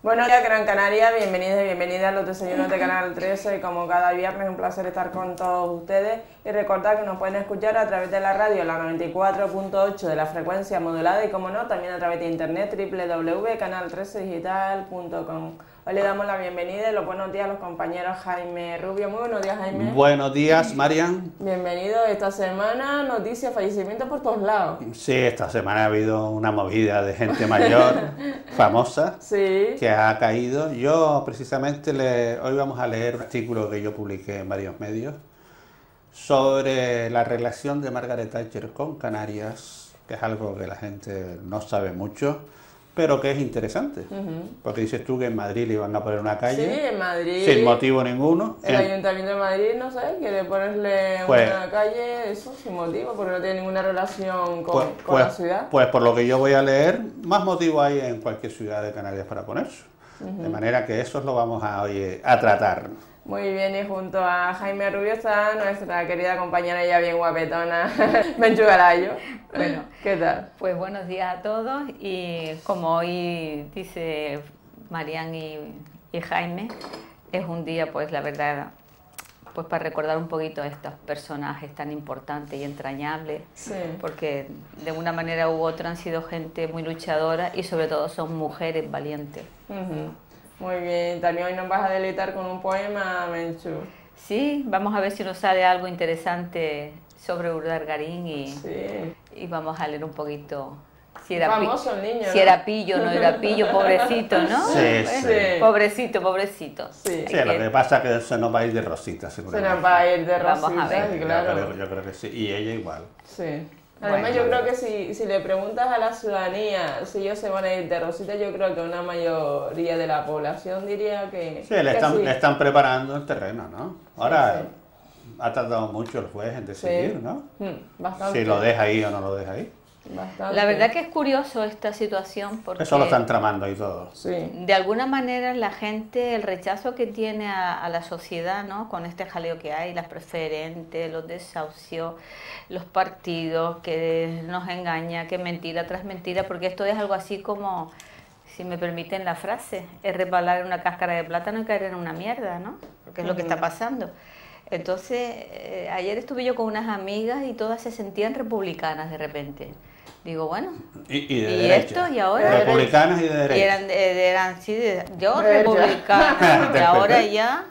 Buenos días, Gran Canaria. Bienvenidos y bienvenidas a los desayunos de Canal 13. Como cada viernes, un placer estar con todos ustedes. Y recordar que nos pueden escuchar a través de la radio, la 94.8 de la frecuencia modulada y, como no, también a través de internet www.canal13digital.com. Hoy le damos la bienvenida y los buenos días a los compañeros Jaime Rubio. Muy buenos días, Jaime. Buenos días, Marian. Bienvenido. Esta semana, noticias, fallecimientos por todos lados. Sí, esta semana ha habido una movida de gente mayor, famosa, Sí. que ha caído. Yo, precisamente, le- hoy vamos a leer un artículo que yo publiqué en varios medios sobre la relación de Margaret Thatcher con Canarias, que es algo que la gente no sabe mucho, pero que es interesante. Porque dices tú que en Madrid le iban a poner una Sí, calle en Madrid. sin motivo ninguno. El En- Ayuntamiento de Madrid, no sé, quiere ponerle Pues- una calle, eso sin motivo, porque no tiene ninguna relación con, Pues, con pues- la ciudad. pues por lo que yo voy a leer, más motivo hay en cualquier ciudad de Canarias para ponerse. De manera que eso lo vamos a, oye, a tratar. Muy bien, y junto a Jaime Rubio está nuestra querida compañera ya bien guapetona, Menchu Garayo. Bueno. ¿qué tal? Pues buenos días a todos y como hoy dice Marian y, y Jaime, es un día pues la verdad pues para recordar un poquito a estos personajes tan importantes y entrañables, Sí. porque de una manera u otra han sido gente muy luchadora y sobre todo son mujeres valientes. Ujú. Muy bien, también hoy nos vas a deleitar con un poema, Menchu. Sí, vamos a ver si nos sale algo interesante sobre Urdar Garín y, Sí. y vamos a leer un poquito si era, Famoso el niño, si ¿no? era pillo no era pillo, pobrecito, ¿no? Sí, sí. Pobrecito, pobrecito. Sí. Lo que- pasa es que se nos va a ir de rosita, Se seguramente. nos va a ir de Vamos a rosita, ver. sí, Yo claro. creo, yo creo que sí. Y ella igual. Sí. Además, Bueno. yo creo que si, si le preguntas a la ciudadanía si ellos se van a ir de Rosita, yo creo que una mayoría de la población diría que. Sí, le que están, sí. le están preparando el terreno, ¿no? Ahora sí. ha tardado mucho el juez en Sí. decidir, ¿no? Mm, Bastante. Si lo deja ahí o no lo deja ahí. Bastante. La verdad que es curioso esta situación porque Eso lo están tramando ahí todo. Sí. de alguna manera la gente, el rechazo que tiene a, a la sociedad, ¿no? Con este jaleo que hay, las preferentes, los desahucios, los partidos, que nos engaña, que mentira tras mentira, porque esto es algo así como, si me permiten la frase, es resbalar en una cáscara de plátano y caer en una mierda, ¿no? Porque es lo que está pasando. Entonces, eh, ayer estuve yo con unas amigas y todas se sentían republicanas de repente. Digo, bueno, Y, y de ¿Y derecha. esto? ¿Y ahora? Republicanas y de y derecha. eran, eran sí, de- yo republicana, y ahora PP. ya,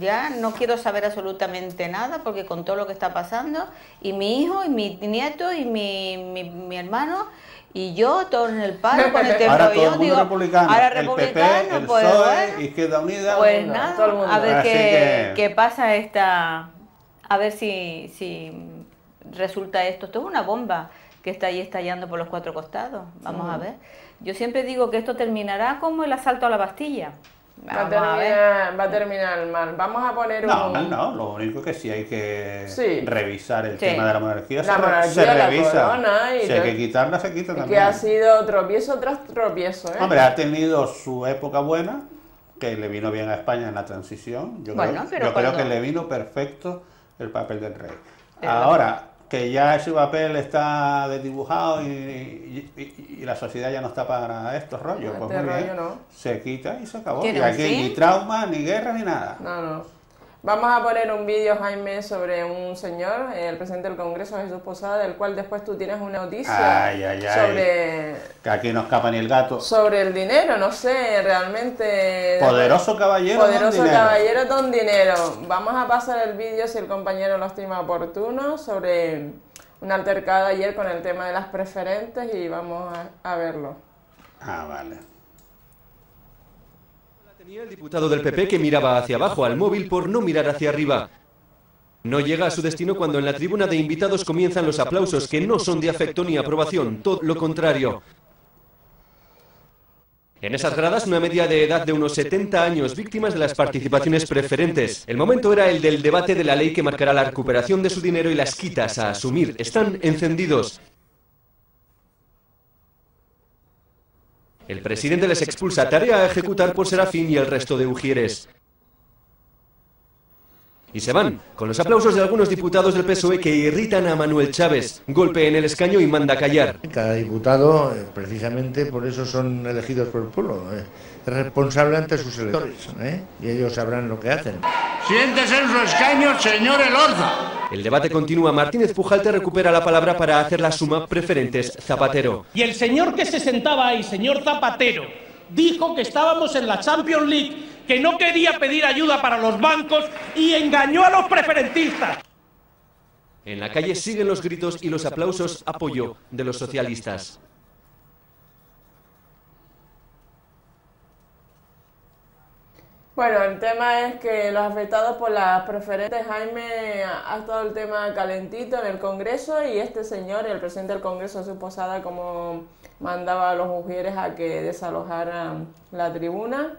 ya no quiero saber absolutamente nada porque con todo lo que está pasando, y mi hijo, y mi nieto, y mi, mi, mi hermano, y yo, todo en el paro con este Ahora todo el rollo, mundo digo, republicano. ahora el PP, republicano, el pues PSOE, bueno, Izquierda Unida. pues mundo, nada, todo el mundo. a ver qué, que- qué pasa esta, a ver si, si resulta esto. Esto es una bomba que está ahí estallando por los cuatro costados. Vamos a ver. Yo siempre digo que esto terminará como el asalto a la Bastilla. Va a, terminar, va a terminar mal. Vamos a poner No, un. mal no, lo único que sí hay que Sí. revisar el Sí. tema de la monarquía. La se, monarquía, se la revisa. y si hay que quitarla, se quita Que también. ha sido tropiezo tras tropiezo, ¿eh? Hombre, ha tenido su época buena, que le vino bien a España en la transición. Yo, Bueno, creo, pero yo creo que le vino perfecto el papel del rey. Es Ahora, que ya ese papel está desdibujado y, y- la sociedad ya no está para estos rollos, Este pues muy bien, rollo no. se quita y se acabó. ¿Tiene Y aquí fin? ni trauma, ni guerra, ni nada. No, no. Vamos a poner un vídeo, Jaime, sobre un señor, el presidente del Congreso, Jesús Posada, del cual después tú tienes una noticia Ay, ay, ay. sobre Que aquí no escapa ni el gato. sobre el dinero, no sé, realmente... Poderoso caballero. don Poderoso dinero. caballero don dinero. Vamos a pasar el vídeo si el compañero lo estima oportuno sobre un altercado ayer con el tema de las preferentes y vamos a, a verlo. Ah, vale. Tenía el diputado del PP que miraba hacia abajo al móvil por no mirar hacia arriba. No llega a su destino cuando en la tribuna de invitados comienzan los aplausos que no son de afecto ni aprobación, todo lo contrario. En esas gradas, una media de edad de unos 70 años, víctimas de las participaciones preferentes. El momento era el del debate de la ley que marcará la recuperación de su dinero y las quitas a asumir. Están encendidos. El presidente les expulsa tarea a ejecutar por Serafín y el resto de ujieres. Y se van, con los aplausos de algunos diputados del PSOE que irritan a Manuel Chávez. Golpe en el escaño y manda callar. Cada diputado, eh, precisamente por eso son elegidos por el pueblo, eh, es responsable ante sus electores ¿eh? y ellos sabrán lo que hacen. Siéntese en su escaño, señor Elorza. El debate continúa. Martínez Pujalte recupera la palabra para hacer la suma preferentes Zapatero. Y el señor que se sentaba ahí, señor Zapatero, dijo que estábamos en la Champions League que no quería pedir ayuda para los bancos y engañó a los preferentistas. En la calle siguen los gritos y los aplausos apoyo de los socialistas. Bueno, el tema es que los afectados por las preferentes, Jaime, ha estado el tema calentito en el Congreso y este señor, el presidente del Congreso, su posada, como mandaba a los mujeres a que desalojaran la tribuna.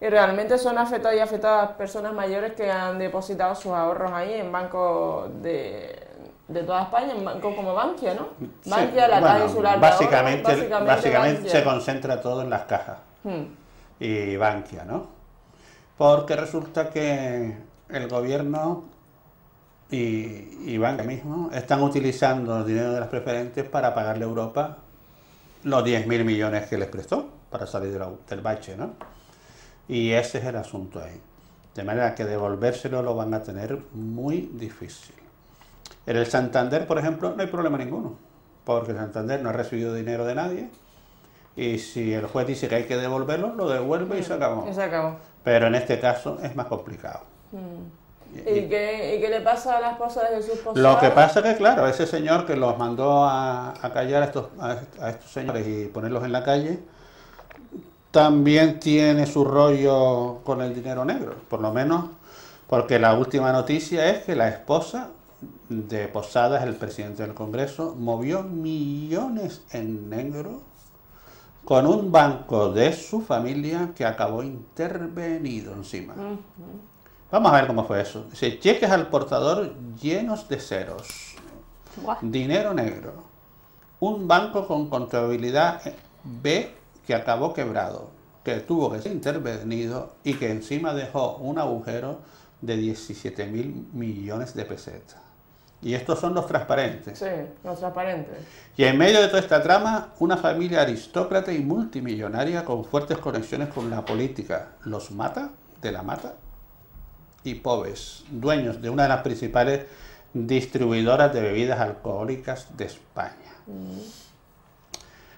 Y realmente son afectados y afectadas personas mayores que han depositado sus ahorros ahí en bancos de, de toda España, en bancos como Bankia, ¿no? Bankia, la Caja Insular básicamente, básicamente, se concentra todo en las cajas. Hmm. Y Bankia, ¿no? Porque resulta que el gobierno y, y Bankia mismo están utilizando el dinero de las preferentes para pagarle a Europa los 10.000 millones que les prestó para salir del bache, ¿no? Y ese es el asunto ahí. De manera que devolvérselo lo van a tener muy difícil. En el Santander, por ejemplo, no hay problema ninguno, porque Santander no ha recibido dinero de nadie. Y si el juez dice que hay que devolverlo, lo devuelve y se acabó. Y se acabó. Pero en este caso es más complicado. Mm. ¿Y, qué, le pasa a la esposa de Jesús Posada? Lo que pasa es que, claro, ese señor que los mandó a, callar a estos, a estos señores y ponerlos en la calle, también tiene su rollo con el dinero negro, por lo menos porque la última noticia es que la esposa de Posadas, el presidente del Congreso, movió millones en negro con un banco de su familia que acabó intervenido encima. Vamos a ver cómo fue eso. Dice, cheques al portador llenos de ceros. Dinero negro. Un banco con contabilidad B que acabó quebrado, que tuvo que ser intervenido y que encima dejó un agujero de 17 mil millones de pesetas. Y estos son los transparentes. Sí, los transparentes. Y en medio de toda esta trama, una familia aristócrata y multimillonaria con fuertes conexiones con la política. Los mata, de la mata, y Pobes, dueños de una de las principales distribuidoras de bebidas alcohólicas de España. Mm.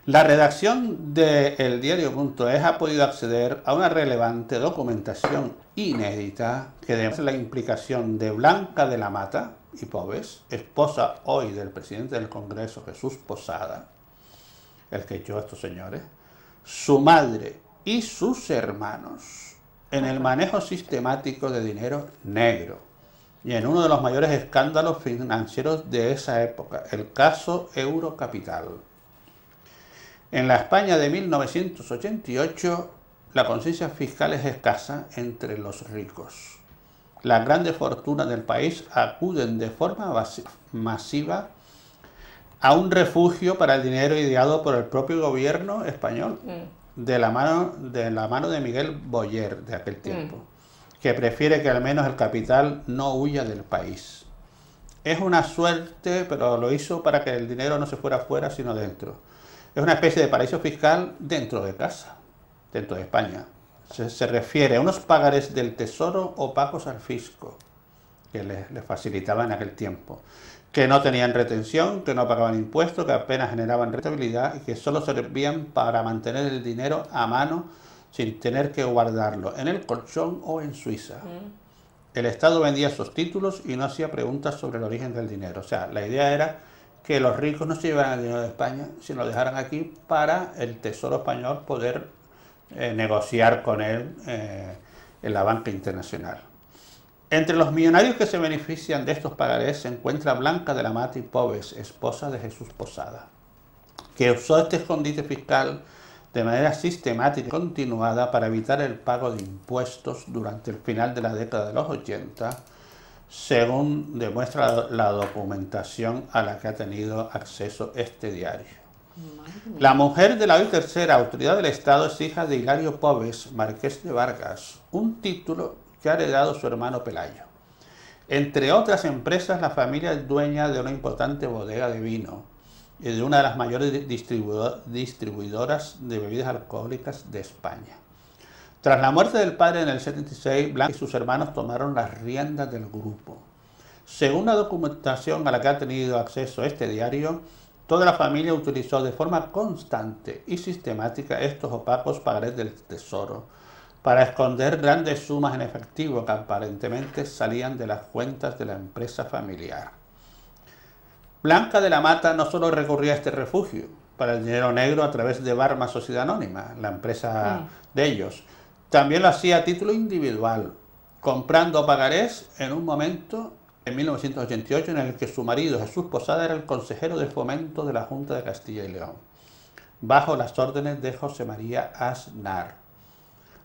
La redacción de El Diario.es ha podido acceder a una relevante documentación inédita que demuestra la implicación de Blanca de la Mata y Pobes, esposa hoy del presidente del Congreso Jesús Posada, el que echó a estos señores, su madre y sus hermanos en el manejo sistemático de dinero negro y en uno de los mayores escándalos financieros de esa época, el caso Eurocapital. En la España de 1988, la conciencia fiscal es escasa entre los ricos. Las grandes fortunas del país acuden de forma masiva a un refugio para el dinero ideado por el propio gobierno español, mm. de, la mano, de la mano de Miguel Boyer de aquel tiempo, mm. que prefiere que al menos el capital no huya del país. Es una suerte, pero lo hizo para que el dinero no se fuera afuera, sino dentro es una especie de paraíso fiscal dentro de casa, dentro de España. Se, refiere a unos pagares del tesoro opacos al fisco, que les, les facilitaban en aquel tiempo, que no tenían retención, que no pagaban impuestos, que apenas generaban rentabilidad y que solo servían para mantener el dinero a mano sin tener que guardarlo en el colchón o en Suiza. Mm. El Estado vendía esos títulos y no hacía preguntas sobre el origen del dinero. O sea, la idea era que los ricos no se llevaran el dinero de España, sino lo dejaran aquí para el Tesoro español poder eh, negociar con él eh, en la banca internacional. Entre los millonarios que se benefician de estos pagarés se encuentra Blanca de la Mata y Pobes, esposa de Jesús Posada, que usó este escondite fiscal de manera sistemática y continuada para evitar el pago de impuestos durante el final de la década de los 80 según demuestra la documentación a la que ha tenido acceso este diario. La mujer de la hoy tercera autoridad del Estado es hija de Hilario Pobes, marqués de Vargas, un título que ha heredado su hermano Pelayo. Entre otras empresas, la familia es dueña de una importante bodega de vino y de una de las mayores distribuidoras de bebidas alcohólicas de España. Tras la muerte del padre en el 76, Blanca y sus hermanos tomaron las riendas del grupo. Según la documentación a la que ha tenido acceso este diario, toda la familia utilizó de forma constante y sistemática estos opacos pagarés del tesoro para esconder grandes sumas en efectivo que aparentemente salían de las cuentas de la empresa familiar. Blanca de la Mata no solo recurría a este refugio para el dinero negro a través de Barma Sociedad Anónima, la empresa de ellos, también lo hacía a título individual, comprando pagarés en un momento en 1988 en el que su marido Jesús Posada era el consejero de fomento de la Junta de Castilla y León, bajo las órdenes de José María Aznar.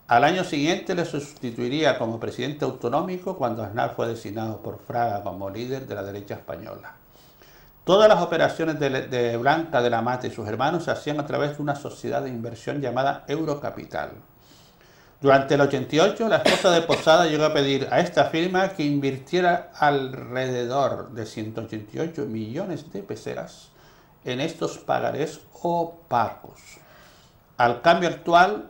Al año siguiente le sustituiría como presidente autonómico cuando Aznar fue designado por Fraga como líder de la derecha española. Todas las operaciones de, Blanca de la Mata y sus hermanos se hacían a través de una sociedad de inversión llamada Eurocapital. Durante el 88, la esposa de Posada llegó a pedir a esta firma que invirtiera alrededor de 188 millones de peseras en estos pagarés opacos. Al cambio actual,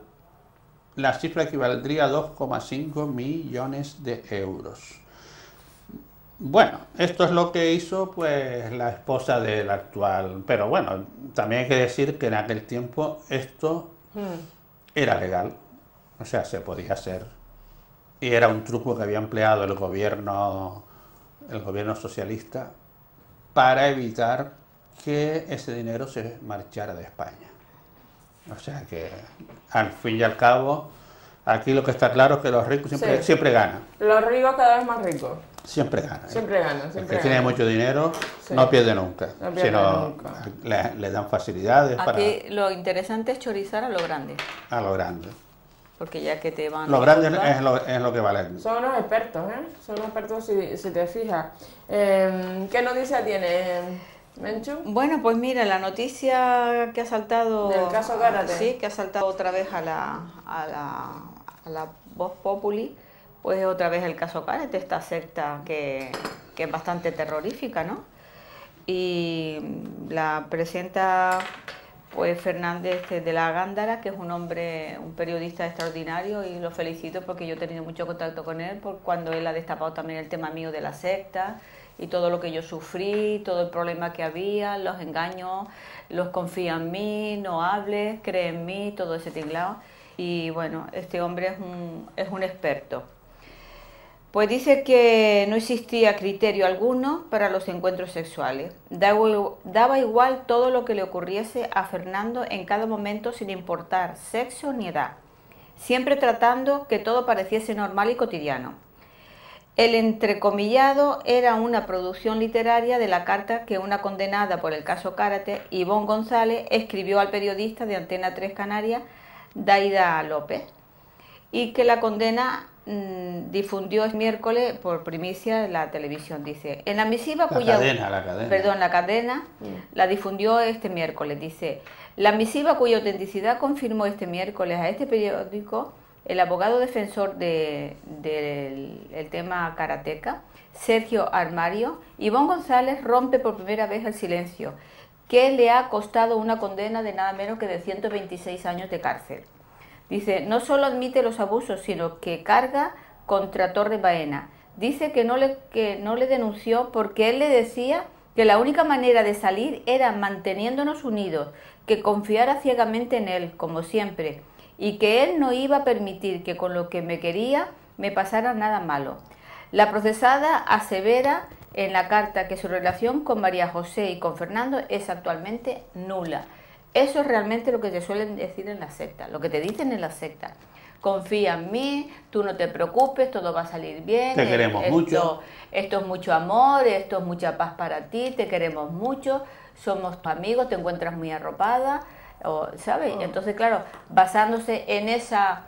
la cifra equivaldría a 2,5 millones de euros. Bueno, esto es lo que hizo pues la esposa del actual, pero bueno, también hay que decir que en aquel tiempo esto hmm. era legal, o sea, se podía hacer. Y era un truco que había empleado el gobierno, el gobierno socialista para evitar que ese dinero se marchara de España. O sea que al fin y al cabo, aquí lo que está claro es que los ricos siempre, siempre ganan. Los ricos cada vez más ricos. Siempre ganan. Siempre ganan. Siempre el que tiene mucho dinero no pierde nunca. sino Le, dan facilidades aquí lo interesante es chorizar a lo grande. A lo grande. Porque ya que te van Lo grande es lo, es lo, que vale. Son unos expertos, ¿eh? Son unos expertos si, si te fijas. Eh, ¿Qué noticia tiene? Bueno, pues mira, la noticia que ha saltado... Del caso Karate. Sí, que ha saltado otra vez a la, a la, a la voz populi, pues otra vez el caso Karate, esta secta que, que es bastante terrorífica, ¿no? Y la presenta pues Fernández de la Gándara, que es un hombre, un periodista extraordinario y lo felicito porque yo he tenido mucho contacto con él por cuando él ha destapado también el tema mío de la secta y todo lo que yo sufrí, todo el problema que había, los engaños, los confía en mí, no hables, cree en mí, todo ese tinglado. Y bueno, este hombre es un, es un experto. Pues dice que no existía criterio alguno para los encuentros sexuales. Daba igual todo lo que le ocurriese a Fernando en cada momento sin importar sexo ni edad, siempre tratando que todo pareciese normal y cotidiano. El entrecomillado era una producción literaria de la carta que una condenada por el caso Cárate, Ivonne González, escribió al periodista de Antena 3 Canarias, Daida López, y que la condena mm, difundió el miércoles por primicia la televisión. Dice, en la misiva cuya... la cadena. Perdón, la cadena la difundió este miércoles. Dice, la misiva cuya autenticidad confirmó este miércoles a este periódico el abogado defensor del tema karateca, Sergio Armario, Ivonne González rompe por primera vez el silencio, que le ha costado una condena de nada menos que de 126 años de cárcel. Dice, no solo admite los abusos, sino que carga contra Torre Baena. Dice que no, le, que no le denunció porque él le decía que la única manera de salir era manteniéndonos unidos, que confiara ciegamente en él, como siempre, y que él no iba a permitir que con lo que me quería me pasara nada malo. La procesada asevera en la carta que su relación con María José y con Fernando es actualmente nula. Eso es realmente lo que te suelen decir en la secta, lo que te dicen en la secta. Confía en mí, tú no te preocupes, todo va a salir bien. Te queremos mucho. Esto es mucho amor, esto es mucha paz para ti, te queremos mucho, somos tu amigo, te encuentras muy arropada. ¿sabes? Oh. Entonces, claro, basándose en esa...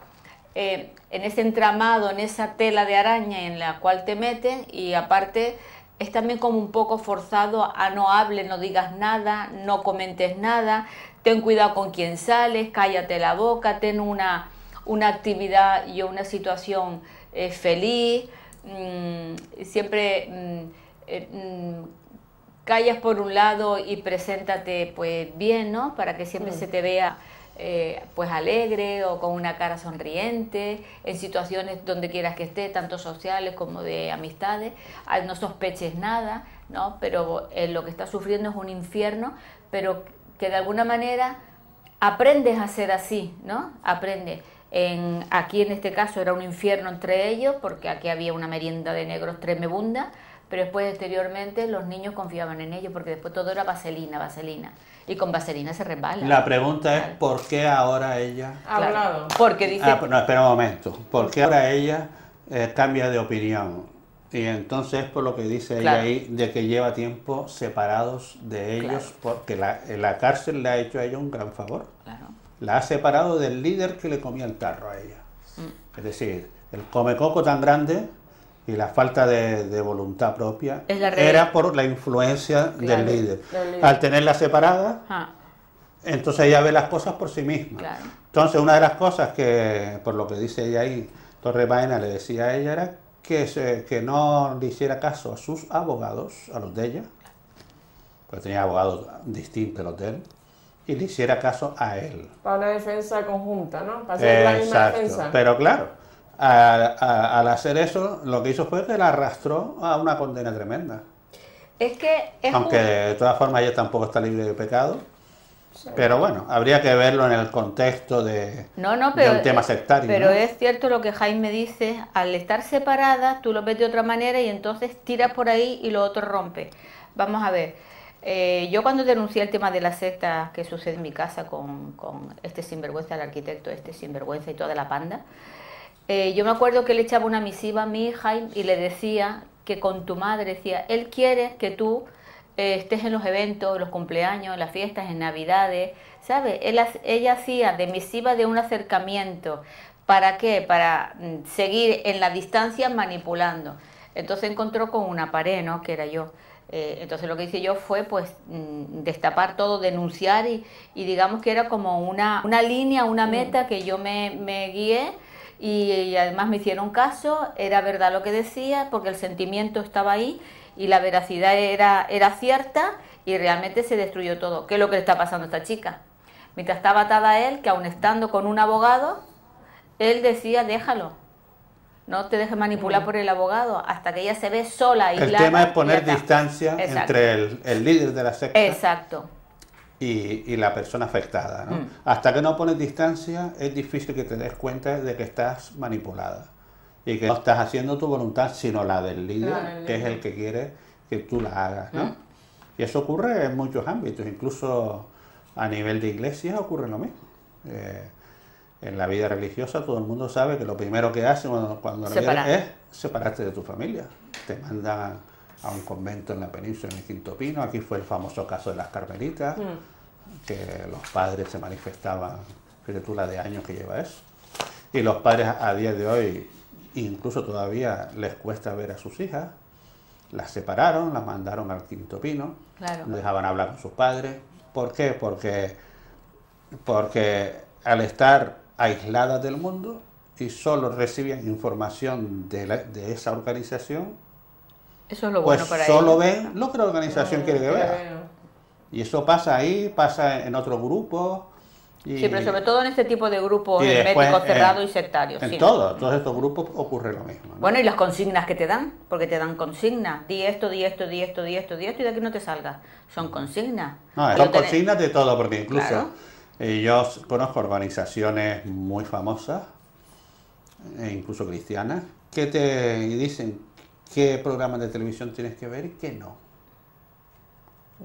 Eh, en ese entramado, en esa tela de araña en la cual te meten y aparte es también como un poco forzado a no hables, no digas nada, no comentes nada, ten cuidado con quién sales, cállate la boca, ten una, una actividad y una situación eh, feliz, mm, siempre mm, eh, mm, callas por un lado y preséntate pues bien, ¿no? Para que siempre se te vea eh, pues alegre o con una cara sonriente, en situaciones donde quieras que esté, tanto sociales como de amistades, no sospeches nada, ¿no? Pero eh, lo que estás sufriendo es un infierno, pero que de alguna manera aprendes a ser así, ¿no? Aprendes. En, aquí en este caso era un infierno entre ellos, porque aquí había una merienda de negros tremebunda, pero después exteriormente los niños confiaban en ellos, porque después todo era vaselina, vaselina. Y con vaselina se resbala. La pregunta es, Claro. ¿por qué ahora ella... Ha Claro. hablado. Porque dice, Ah, no, espera un momento. ¿Por qué ahora ella eh, cambia de opinión? Y entonces por lo que dice Claro. ella ahí, de que lleva tiempo separados de ellos, Claro. porque la, la cárcel le ha hecho a ella un gran favor. claro, La ha separado del líder que le comía el tarro a ella. Mm. Es decir, el come coco tan grande y la falta de, de voluntad propia era por la influencia del líder. del líder. Al tenerla separada, Ah, entonces ella ve las cosas por sí misma. Entonces una de las cosas que, por lo que dice ella ahí, Torre Baena le decía a ella era que, se- que no le hiciera caso a sus abogados, a los de ella, porque tenía abogados distintos a los de él, y le hiciera caso a él. Para una defensa conjunta, ¿no? Para hacer la misma defensa. Pero claro, a- a- al hacer eso, lo que hizo fue que la arrastró a una condena tremenda. es que es un- Aunque de todas formas ella tampoco está libre de pecado. Pero bueno, habría que verlo en el contexto de, No, no, de pero, un tema sectario. pero ¿no? es cierto lo que Jaime dice, al estar separadas tú lo ves de otra manera y entonces tiras por ahí y lo otro rompe. Vamos a ver, eh, yo cuando denuncié el tema de la secta que sucede en mi casa con, con este sinvergüenza, el arquitecto este sinvergüenza y toda la panda, eh, yo me acuerdo que le echaba una misiva a mi y, y le decía que con tu madre, decía, él quiere que tú eh, estés en los eventos, en los cumpleaños, las fiestas, en Navidades, ¿sabes? Ella hacía de misiva de un acercamiento. ¿Para qué? Para mm, seguir en la distancia manipulando. Entonces encontró con una pared, ¿no? Que era yo. Eh, entonces lo que hice yo fue pues mm, destapar todo, denunciar y, y digamos que era como una, una línea, una meta que yo me, me guié y, y además me hicieron caso, era verdad lo que decía porque el sentimiento estaba ahí y la veracidad era, era cierta y realmente se destruyó todo. ¿Qué es lo que le está pasando a esta chica? Mientras estaba atada a él, que aun estando con un abogado, él decía déjalo. No te dejes manipular por el abogado hasta que ella se ve sola y El tema es poner distancia Exacto. entre el, el líder de la secta Exacto. y, y la persona afectada. ¿no? Mm. Hasta que no pones distancia, es difícil que te des cuenta de que estás manipulada y que no estás haciendo tu voluntad, sino la del líder, Claro, que es el que quiere que tú la hagas. ¿no? Mm. Y eso ocurre en muchos ámbitos, incluso a nivel de iglesia ocurre lo mismo. Eh, en la vida religiosa todo el mundo sabe que lo primero que hace cuando, cuando es separarte de tu familia. Te mandan a un convento en la península, en el Quinto Pino. Aquí fue el famoso caso de las Carmelitas, que los padres se manifestaban, fíjate tú la de años que lleva eso. Y los padres a día de hoy, incluso todavía les cuesta ver a sus hijas. Las separaron, las mandaron al Quinto Pino, Claro. no dejaban hablar con sus padres. ¿Por qué? Porque, porque al estar aisladas del mundo y solo recibían información de, la- de esa organización, Eso es lo pues bueno para solo ven lo que la organización quiere que vea. Y eso pasa ahí, pasa en otros grupos. Y Sí, pero sobre todo en este tipo de grupos herméticos, cerrados y sectarios. En sí. todos, todos estos grupos ocurre lo mismo. ¿no? Bueno, y las consignas que te dan, porque te dan consignas. Di esto, di esto, di esto, di esto, di esto, y de aquí no te salgas. Son consignas. No, son tenés- consignas de todo, porque incluso Claro. eh, yo conozco organizaciones muy famosas, e incluso cristianas, que te dicen qué programas de televisión tienes que ver y qué no.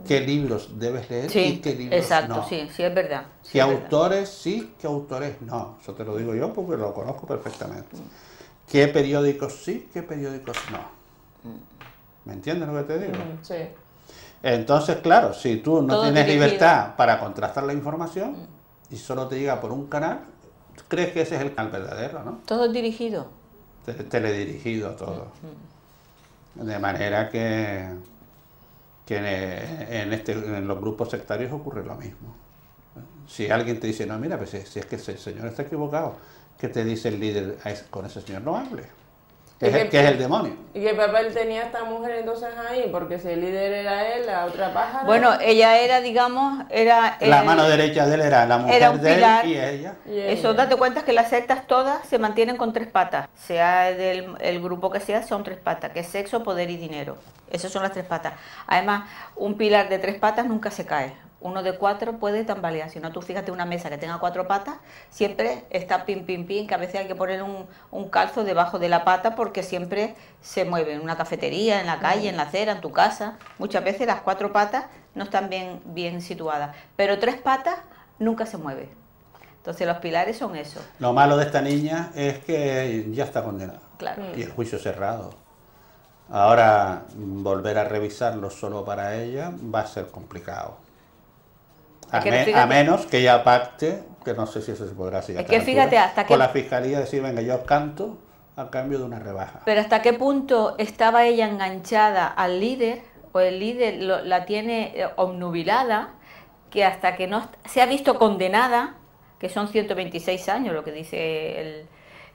¿Qué libros debes leer y qué libros exacto, no? sí, sí, es verdad. sí, ¿Qué es verdad. autores sí, qué autores no? Eso te lo digo yo porque lo conozco perfectamente. Mm. ¿Qué periódicos sí, qué periódicos no? Mm. ¿Me entiendes lo que te digo? Mm, Sí. Entonces, claro, si tú no Todo tienes dirigido. libertad para contrastar la información y solo te llega por un canal, crees que ese es el canal verdadero, ¿no? Todo es dirigido. Te- Teledirigido todo. De manera que, que en, en este, en los grupos sectarios ocurre lo mismo. Si alguien te dice, no, mira, pues si, es que ese señor está equivocado, ¿qué te dice el líder? "A ese- Con ese señor no hable. Que es, ¿Y el, qué- que es el demonio. ¿Y qué papel tenía esta mujer entonces ahí? Porque si el líder era él, la otra pájara. Bueno, ella era, digamos, era... La el- mano derecha de él era la mujer era un de pilar. él y ella. y ella. Eso date cuenta que las sectas todas se mantienen con tres patas, sea del el grupo que sea, son tres patas, que es sexo, poder y dinero. Esas son las tres patas. Además, un pilar de tres patas nunca se cae. Uno de cuatro puede tambalear. Si no, tú fíjate una mesa que tenga cuatro patas, siempre está pim, pim, pim, que a veces hay que poner un, un calzo debajo de la pata porque siempre se mueve. En una cafetería, en la calle, en la acera, en tu casa. Muchas veces las cuatro patas no están bien, bien situadas. Pero tres patas nunca se mueve. Entonces los pilares son eso, Lo malo de esta niña es que ya está condenada. claro. Y el juicio cerrado. Ahora volver a revisarlo solo para ella va a ser complicado. A, que me- fíjate- a menos que ella pacte, que no sé si eso se podrá hacer. a Es que fíjate altura, hasta Con qué- la fiscalía decir, venga, yo canto a cambio de una rebaja. Pero hasta qué punto estaba ella enganchada al líder o el líder lo- la tiene eh, obnubilada que hasta que no se ha visto condenada, que son 126 años lo que dice el...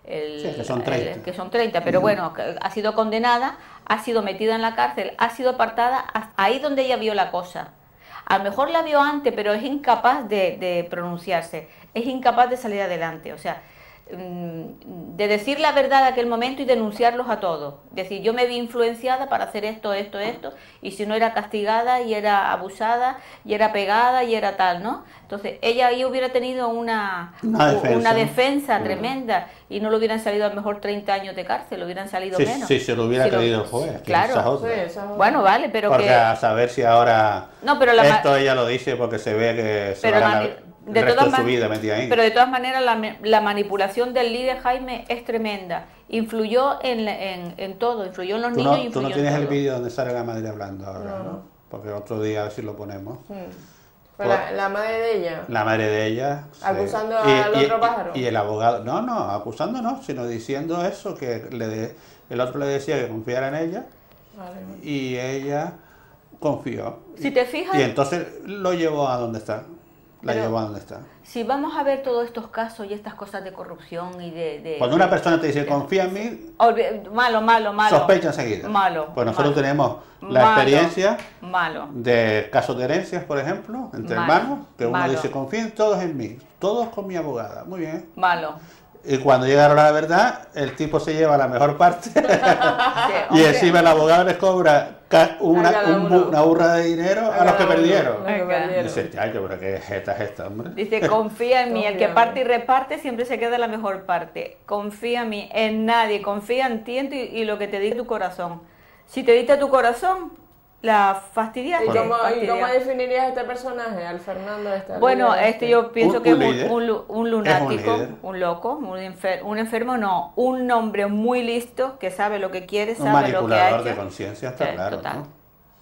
el- Sí, que son el- 30. que son 30, pero bueno, que ha sido condenada, ha sido metida en la cárcel, ha sido apartada, ahí donde ella vio la cosa. A lo mejor la vio antes, pero es incapaz de, de pronunciarse, es incapaz de salir adelante. O sea, de decir la verdad de aquel momento y denunciarlos a todos. Decir, yo me vi influenciada para hacer esto, esto, esto, y si no era castigada y era abusada y era pegada y era tal, ¿no? Entonces, ella ahí hubiera tenido una, Una defensa. una defensa tremenda y no le hubieran salido a lo mejor 30 años de cárcel, le hubieran salido menos. si se lo hubiera Si lo- creído el juez. Claro. esa es otra. Sí, esa es otra. Bueno, vale, pero porque que... a saber si ahora No, pero la esto ella lo dice porque se ve que se Pero va a el de resto todas de su man- vida metida ahí. Pero de todas maneras la, me- la manipulación del líder Jaime es tremenda. Influyó en, la- en, en todo, influyó en los Tú niños no, tú no tienes en el vídeo donde sale la madre hablando ahora, No. Porque otro día a ver si lo ponemos. Pues la, la madre de ella. La madre de ella. sí. Acusando al otro pájaro. Y el abogado. No, no, acusando no, sino diciendo eso, que le de- el otro le decía que confiara en ella vale. y ella confió. Si te fijas- Y entonces lo llevó a donde está. La Pero- llevó a donde está. Si vamos a ver todos estos casos y estas cosas de corrupción y de... de- Cuando una persona te dice confía en mí, Malo, malo, malo. sospecha enseguida. Malo. Pues nosotros malo. tenemos la Malo, experiencia Malo. de casos de herencias, por ejemplo, entre hermanos, que uno dice confíen todos en mí, todos con mi abogada. Muy bien. Malo. Y cuando llegaron a la verdad, el tipo se lleva la mejor parte y encima el abogado les cobra una, un una burra de dinero a, los que uno, perdieron. Dice, chacho, pero qué jeta es esta, hombre. Dice, confía en mí, el que parte y reparte siempre se queda la mejor parte. Confía en mí, en nadie, confía en ti en ti y lo que te dice tu corazón. Si te diste tu corazón, la fastidiaste. ¿Y cómo, ¿Y cómo definirías este personaje, al Fernando? Este, Bueno, líder este yo pienso Un- que un es un, un lu- un lunático, un, loco, un, enfer- un enfermo, no, un hombre muy listo que sabe lo que quiere, Un sabe lo que manipulador hay. de conciencia, está Sí, claro. Total, ¿no?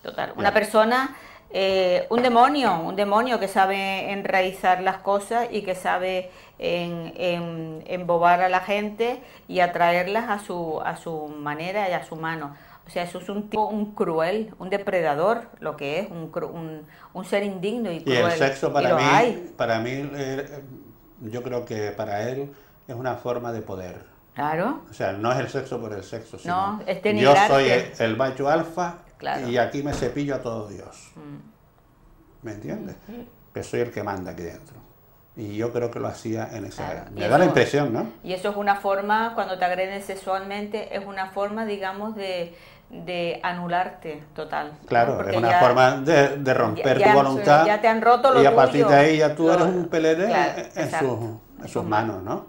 total. Una persona, eh, un demonio, un demonio que sabe enraizar las cosas y que sabe en, en- embobar a la gente y atraerlas a su, a su manera y a su mano. O sea, eso es un tipo, un cruel, un depredador, lo que es, un, un, un ser indigno y Y cruel. el sexo Y para mí, hay. para mí, eh, yo creo que para él es una forma de poder. Claro. O sea, no es el sexo por el sexo, sino No, es yo soy el, el macho alfa Claro. y aquí me cepillo a todo Dios. Mm. ¿Me entiendes? Que soy el que manda aquí dentro. Y yo creo que lo hacía en esa... Claro. Y Me da la impresión, ¿no? Y eso es una forma, cuando te agreden sexualmente, es una forma, digamos, de, de anularte total. Claro, es una ya- forma de, de romper ya- tu voluntad. ya te han roto lo Y a partir tuyo. de ahí ya tú Lo- eres un pelele claro, en, sus, en sus manos, ¿no?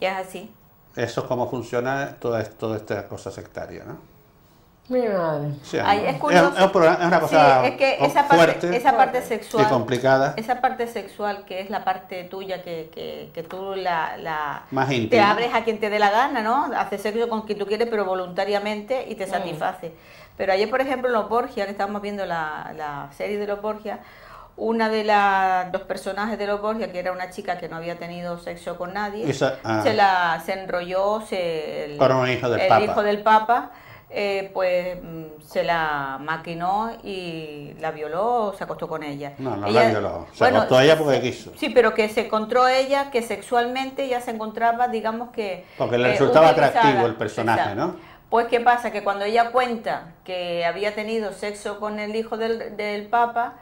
Ya es así. Eso es como funciona toda, toda esta cosa sectaria, ¿no? Mi madre. Sí, Ay, ¿no? es curioso. es un programa- es una cosa sí, es que esa parte, fuerte esa parte y sexual, complicada. esa parte sexual que es la parte tuya que, que, que tú la, la- Más te abres a quien te dé la gana, ¿no? Haces sexo con quien tú quieres, pero voluntariamente y te Mm. satisface. Pero ayer, por ejemplo, en Los Borgia, que estábamos viendo la, la serie de Los Borgia, una de las dos personajes de Los Borgia, que era una chica que no había tenido sexo con nadie, Esa- ah. se la se enrolló, se, el, Con un hijo del el Papa. hijo del Papa eh, pues mm, se la maquinó y la violó o se acostó con ella. No, no Ella- la violó. Se acostó ella porque quiso. Sí, pero que se encontró ella que sexualmente ya se encontraba, digamos que... Porque le eh, resultaba atractivo el personaje, Exacto. ¿no? Pues qué pasa, que cuando ella cuenta que había tenido sexo con el hijo del, del Papa,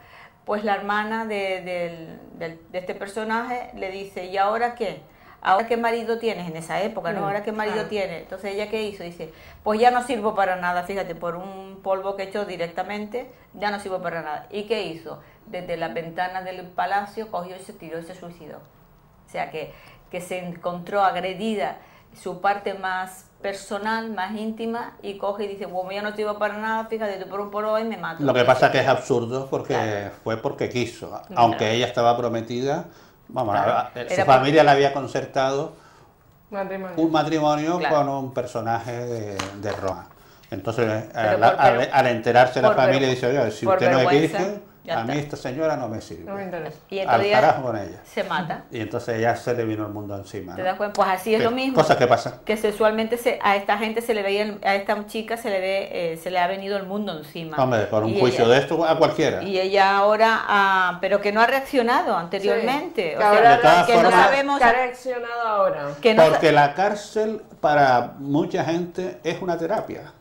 pues la hermana de, del- de este personaje le dice, ¿y ahora qué? ¿Ahora qué marido tienes en esa época? ¿no? ¿Ahora qué marido claro. tiene? Entonces ella qué hizo? Dice, pues ya no sirvo para nada, fíjate, por un polvo que echó directamente, ya no sirvo para nada. ¿Y qué hizo? Desde las ventanas del palacio cogió y se tiró y se suicidó. O sea, que, que se encontró agredida su parte más personal, más íntima, y coge y dice, bueno, ya no sirvo para nada, fíjate, tú por un polo y me mato. Lo que pasa que es absurdo porque Claro. fue porque quiso. Aunque ella estaba prometida, vamos, Claro. su Era familia le había concertado Matrimonio. un matrimonio Claro. con un personaje de, de Roma. Entonces, al, al- al enterarse la familia dice, oye, si usted no es virgen, ya a mí está. esta señora no me sirve. No me interesa. Y Al entonces carajo ella con ella. se mata. Y entonces ya se le vino el mundo encima. ¿Te ¿no? das cuenta? Pues así es Sí, lo mismo. Cosas que pasan. Que sexualmente se, a esta gente se le veía, el- a esta chica se le ve, eh, se le ha venido el mundo encima. Hombre, con un Y juicio ella- de esto a cualquiera. Y ella ahora, ah, pero que no ha reaccionado anteriormente. Sí, o que sea, ahora De todas que no sabemos. ¿Qué ha reaccionado ahora? Que no, Porque la cárcel para mucha gente es una terapia.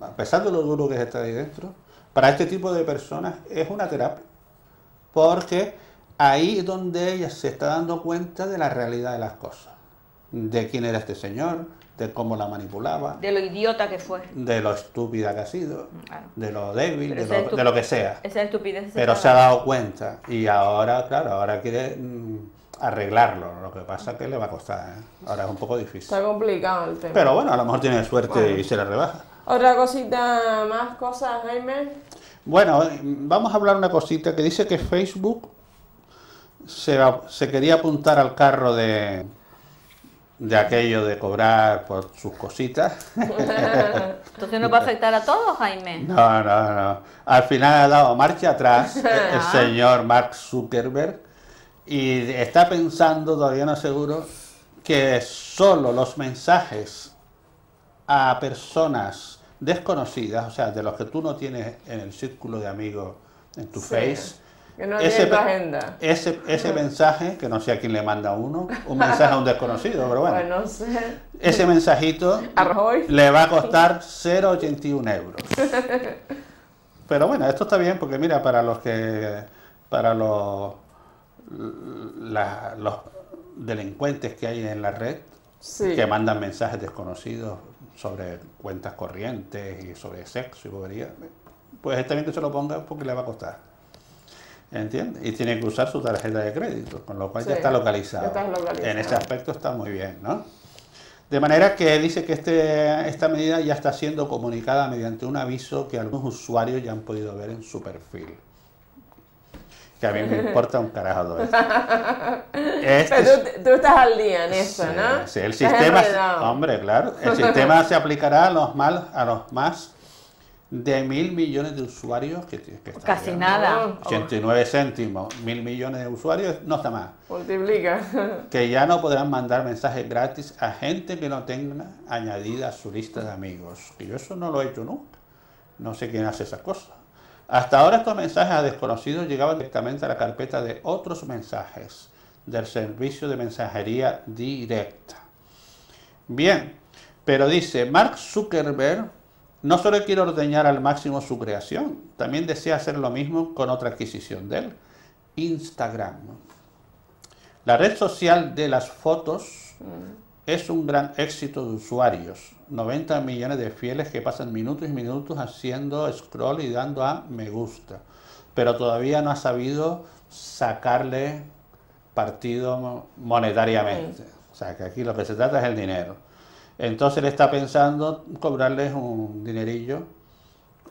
A pesar de lo duro que es estar ahí dentro, para este tipo de personas es una terapia. Porque ahí es donde ella se está dando cuenta de la realidad de las cosas. De quién era este señor, de cómo la manipulaba, de lo idiota que fue. de lo estúpida que ha sido, Claro. de lo débil, de lo, de lo que sea. Esa estupidez. se Pero se ha dado cuenta y ahora, claro, ahora quiere mm, arreglarlo. Lo que pasa es que le va a costar. ¿eh? Ahora es un poco difícil. Está complicado el tema. Pero bueno, a lo mejor tiene suerte Bueno. y se le rebaja. Otra cosita más, cosas, Jaime. Bueno, vamos a hablar una cosita que dice que Facebook se, quería apuntar al carro de, de aquello de cobrar por sus cositas. Entonces nos va a afectar a todos, Jaime. No, no, no. Al final ha dado marcha atrás el, el Ah. señor Mark Zuckerberg y está pensando, todavía no seguro, que solo los mensajes a personas desconocidas, o sea, de los que tú no tienes en el círculo de amigos en tu Sí, face, Que no ese, tu agenda. ese, ese mensaje, que no sé a quién le manda uno, un mensaje a un desconocido, pero bueno, no sé. ese mensajito Arroy. le va a costar 0,81 euros. Pero bueno, esto está bien porque mira, para los que, para los, la- los delincuentes que hay en la red, Sí. que mandan mensajes desconocidos sobre cuentas corrientes y sobre sexo y bobería, pues está bien que se lo ponga porque le va a costar. ¿Entiendes? Y tiene que usar su tarjeta de crédito, con lo cual ya está localizado. ya está localizado. En ese aspecto está muy bien, ¿no? De manera que dice que este, esta medida ya está siendo comunicada mediante un aviso que algunos usuarios ya han podido ver en su perfil. Que a mí me importa un carajo todo esto. Este Pero tú, tú estás al día en eso, Sí, ¿no? sí, el sistema, hombre, claro, el sistema se aplicará a los, mal, a los más de mil millones de usuarios que, que están Casi nada. 89 céntimos, mil millones de usuarios, no está mal. Multiplica. Que ya no podrán mandar mensajes gratis a gente que no tenga añadida a su lista de amigos. Que yo eso no lo he hecho nunca. No sé quién hace esas cosas. Hasta ahora estos mensajes a desconocidos llegaban directamente a la carpeta de otros mensajes del servicio de mensajería directa. Bien, pero dice, Mark Zuckerberg no solo quiere ordeñar al máximo su creación, también desea hacer lo mismo con otra adquisición de él, Instagram. La red social de las fotos es un gran éxito de usuarios. 90 millones de fieles que pasan minutos y minutos haciendo scroll y dando a me gusta. Pero todavía no ha sabido sacarle partido monetariamente. O sea, que aquí lo que se trata es el dinero. Entonces él está pensando cobrarles un dinerillo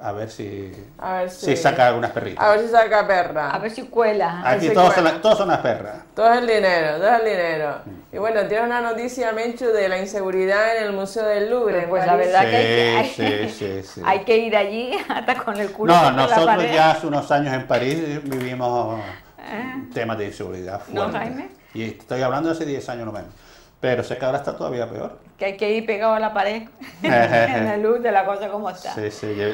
a ver si, A ver si si. saca algunas perritas. A ver si saca perra. A ver si cuela. Aquí si todos son, cuela. las- todos son las perras. Todo es el dinero, todo es el dinero. Mm. Y bueno, tiene una noticia, Menchu, de la inseguridad en el Museo del Louvre. Pues la verdad que hay Sí, que, sí, sí, sí. hay que ir allí hasta con el culo No, contra la nosotros pared. ya hace unos años en París vivimos temas de inseguridad ¿No, fuertes. Jaime? Y estoy hablando de hace 10 años no menos. Pero sé que ahora está todavía peor. Que hay que ir pegado a la pared en la luz de la cosa como está. Sí, sí. yo-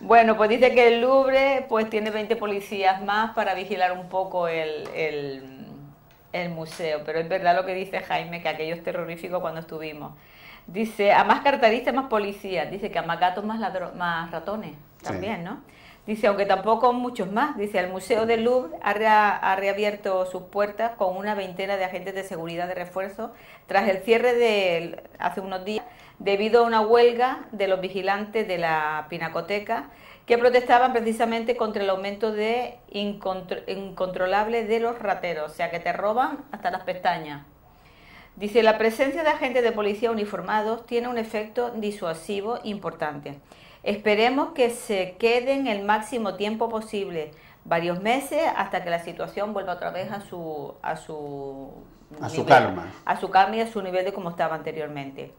Bueno, pues dice que el Louvre pues tiene 20 policías más para vigilar un poco el, el, el museo, pero es verdad lo que dice Jaime, que aquello es terrorífico cuando estuvimos. Dice, a más carteristas, más policías. Dice que a más gatos, más, ladro- más ratones también, ¿no? Dice, aunque tampoco muchos más. Dice, el Museo del Louvre ha, ha reabierto sus puertas con una veintena de agentes de seguridad de refuerzo tras el cierre de hace unos días debido a una huelga de los vigilantes de la pinacoteca que protestaban precisamente contra el aumento de incontro- incontrolable de los rateros, o sea que te roban hasta las pestañas. Dice, la presencia de agentes de policía uniformados tiene un efecto disuasivo importante. Esperemos que se queden el máximo tiempo posible, varios meses, hasta que la situación vuelva otra vez a su a su, A su calma. a su calma y a su nivel de como estaba anteriormente.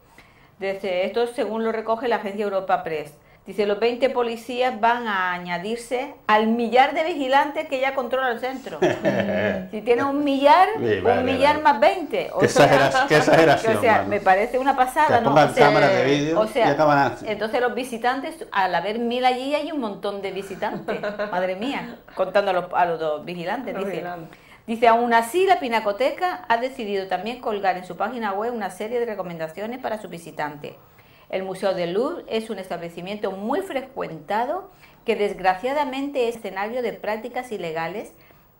Desde esto, según lo recoge la agencia Europa Press, dice los 20 policías van a añadirse al millar de vigilantes que ya controla el centro. si tiene un millar, Sí, vale, un millar vale. más 20. O Qué sea, exagera- qué exageración, O sea, me parece una pasada, Que ¿no? O sea, cámaras de vídeo o sea, y entonces los visitantes, al haber mil allí, hay un montón de visitantes. Madre mía, contando a los, a los dos vigilantes. Los dice. vigilantes. Dice, aún así, la Pinacoteca ha decidido también colgar en su página web una serie de recomendaciones para sus visitantes. El Museo del Louvre es un establecimiento muy frecuentado que desgraciadamente es escenario de prácticas ilegales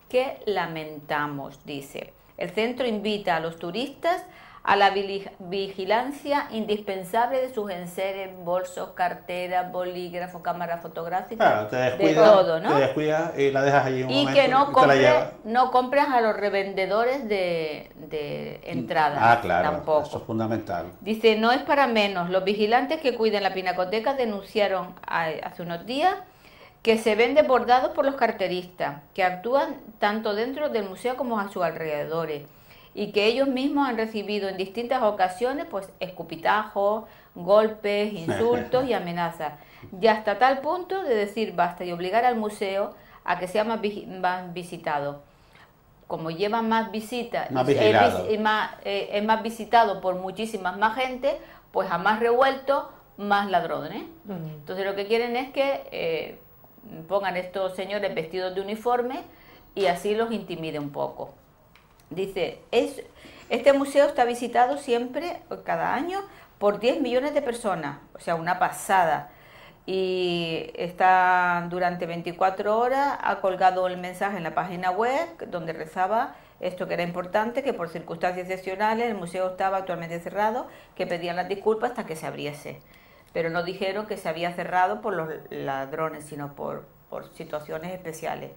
que lamentamos, dice. El centro invita a los turistas a la vigilancia indispensable de sus enseres, bolsos, carteras, bolígrafo, cámara fotográfica, Claro, te de todo, ¿no? te descuidas y la dejas allí un Y momento que no y la no compres a los revendedores de, de entrada. Ah, claro, Tampoco. eso es fundamental. Dice, no es para menos. Los vigilantes que cuidan la pinacoteca denunciaron a- hace unos días que se ven desbordados por los carteristas, que actúan tanto dentro del museo como a sus alrededores, y que ellos mismos han recibido en distintas ocasiones pues escupitajos, golpes, insultos y amenazas, y hasta tal punto de decir basta y obligar al museo a que sea más, visitado. Como llevan más visitas Más y es, más, eh, es más visitado por muchísimas más gente, pues a más revuelto, más ladrones. Entonces lo que quieren es que eh, pongan estos señores vestidos de uniforme y así los intimide un poco. Dice, es, este museo está visitado siempre, cada año, por 10 millones de personas, o sea, una pasada. Y está durante 24 horas, ha colgado el mensaje en la página web donde rezaba esto que era importante, que por circunstancias excepcionales el museo estaba actualmente cerrado, que pedían las disculpas hasta que se abriese. Pero no dijeron que se había cerrado por los ladrones, sino por, por situaciones especiales.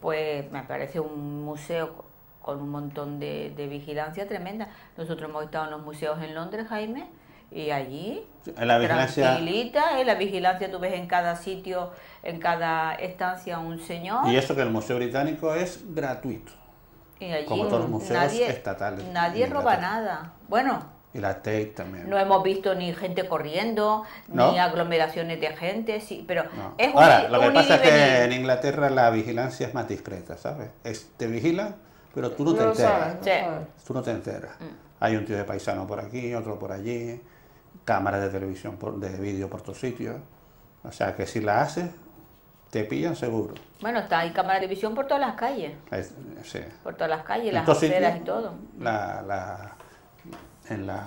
Pues me parece un museo con un montón de, de vigilancia tremenda. Nosotros hemos estado en los museos en Londres, Jaime, y allí la vigilancia, tranquilita, en la vigilancia tú ves en cada sitio, en cada estancia un señor. y eso que el Museo Británico es gratuito. Y allí Como todos los museos nadie, estatales Nadie roba nada. Bueno, Y la Tate también. no hemos visto ni gente corriendo, ¿No? ni aglomeraciones de gente, sí, pero No. es un, Ahora, lo que pasa es que en Inglaterra la vigilancia es más discreta, ¿sabes? Es, te vigilan, pero tú no, te No enteras. sabes, no. Tú no te enteras. Hay un tío de paisano por aquí, otro por allí, cámaras de televisión, por, de vídeo por todos sitios. O sea que si la haces, te pillan seguro. Bueno, está hay cámara de visión por todas las calles, Es- sí. por todas las calles, las aceras y todo. La, la- en las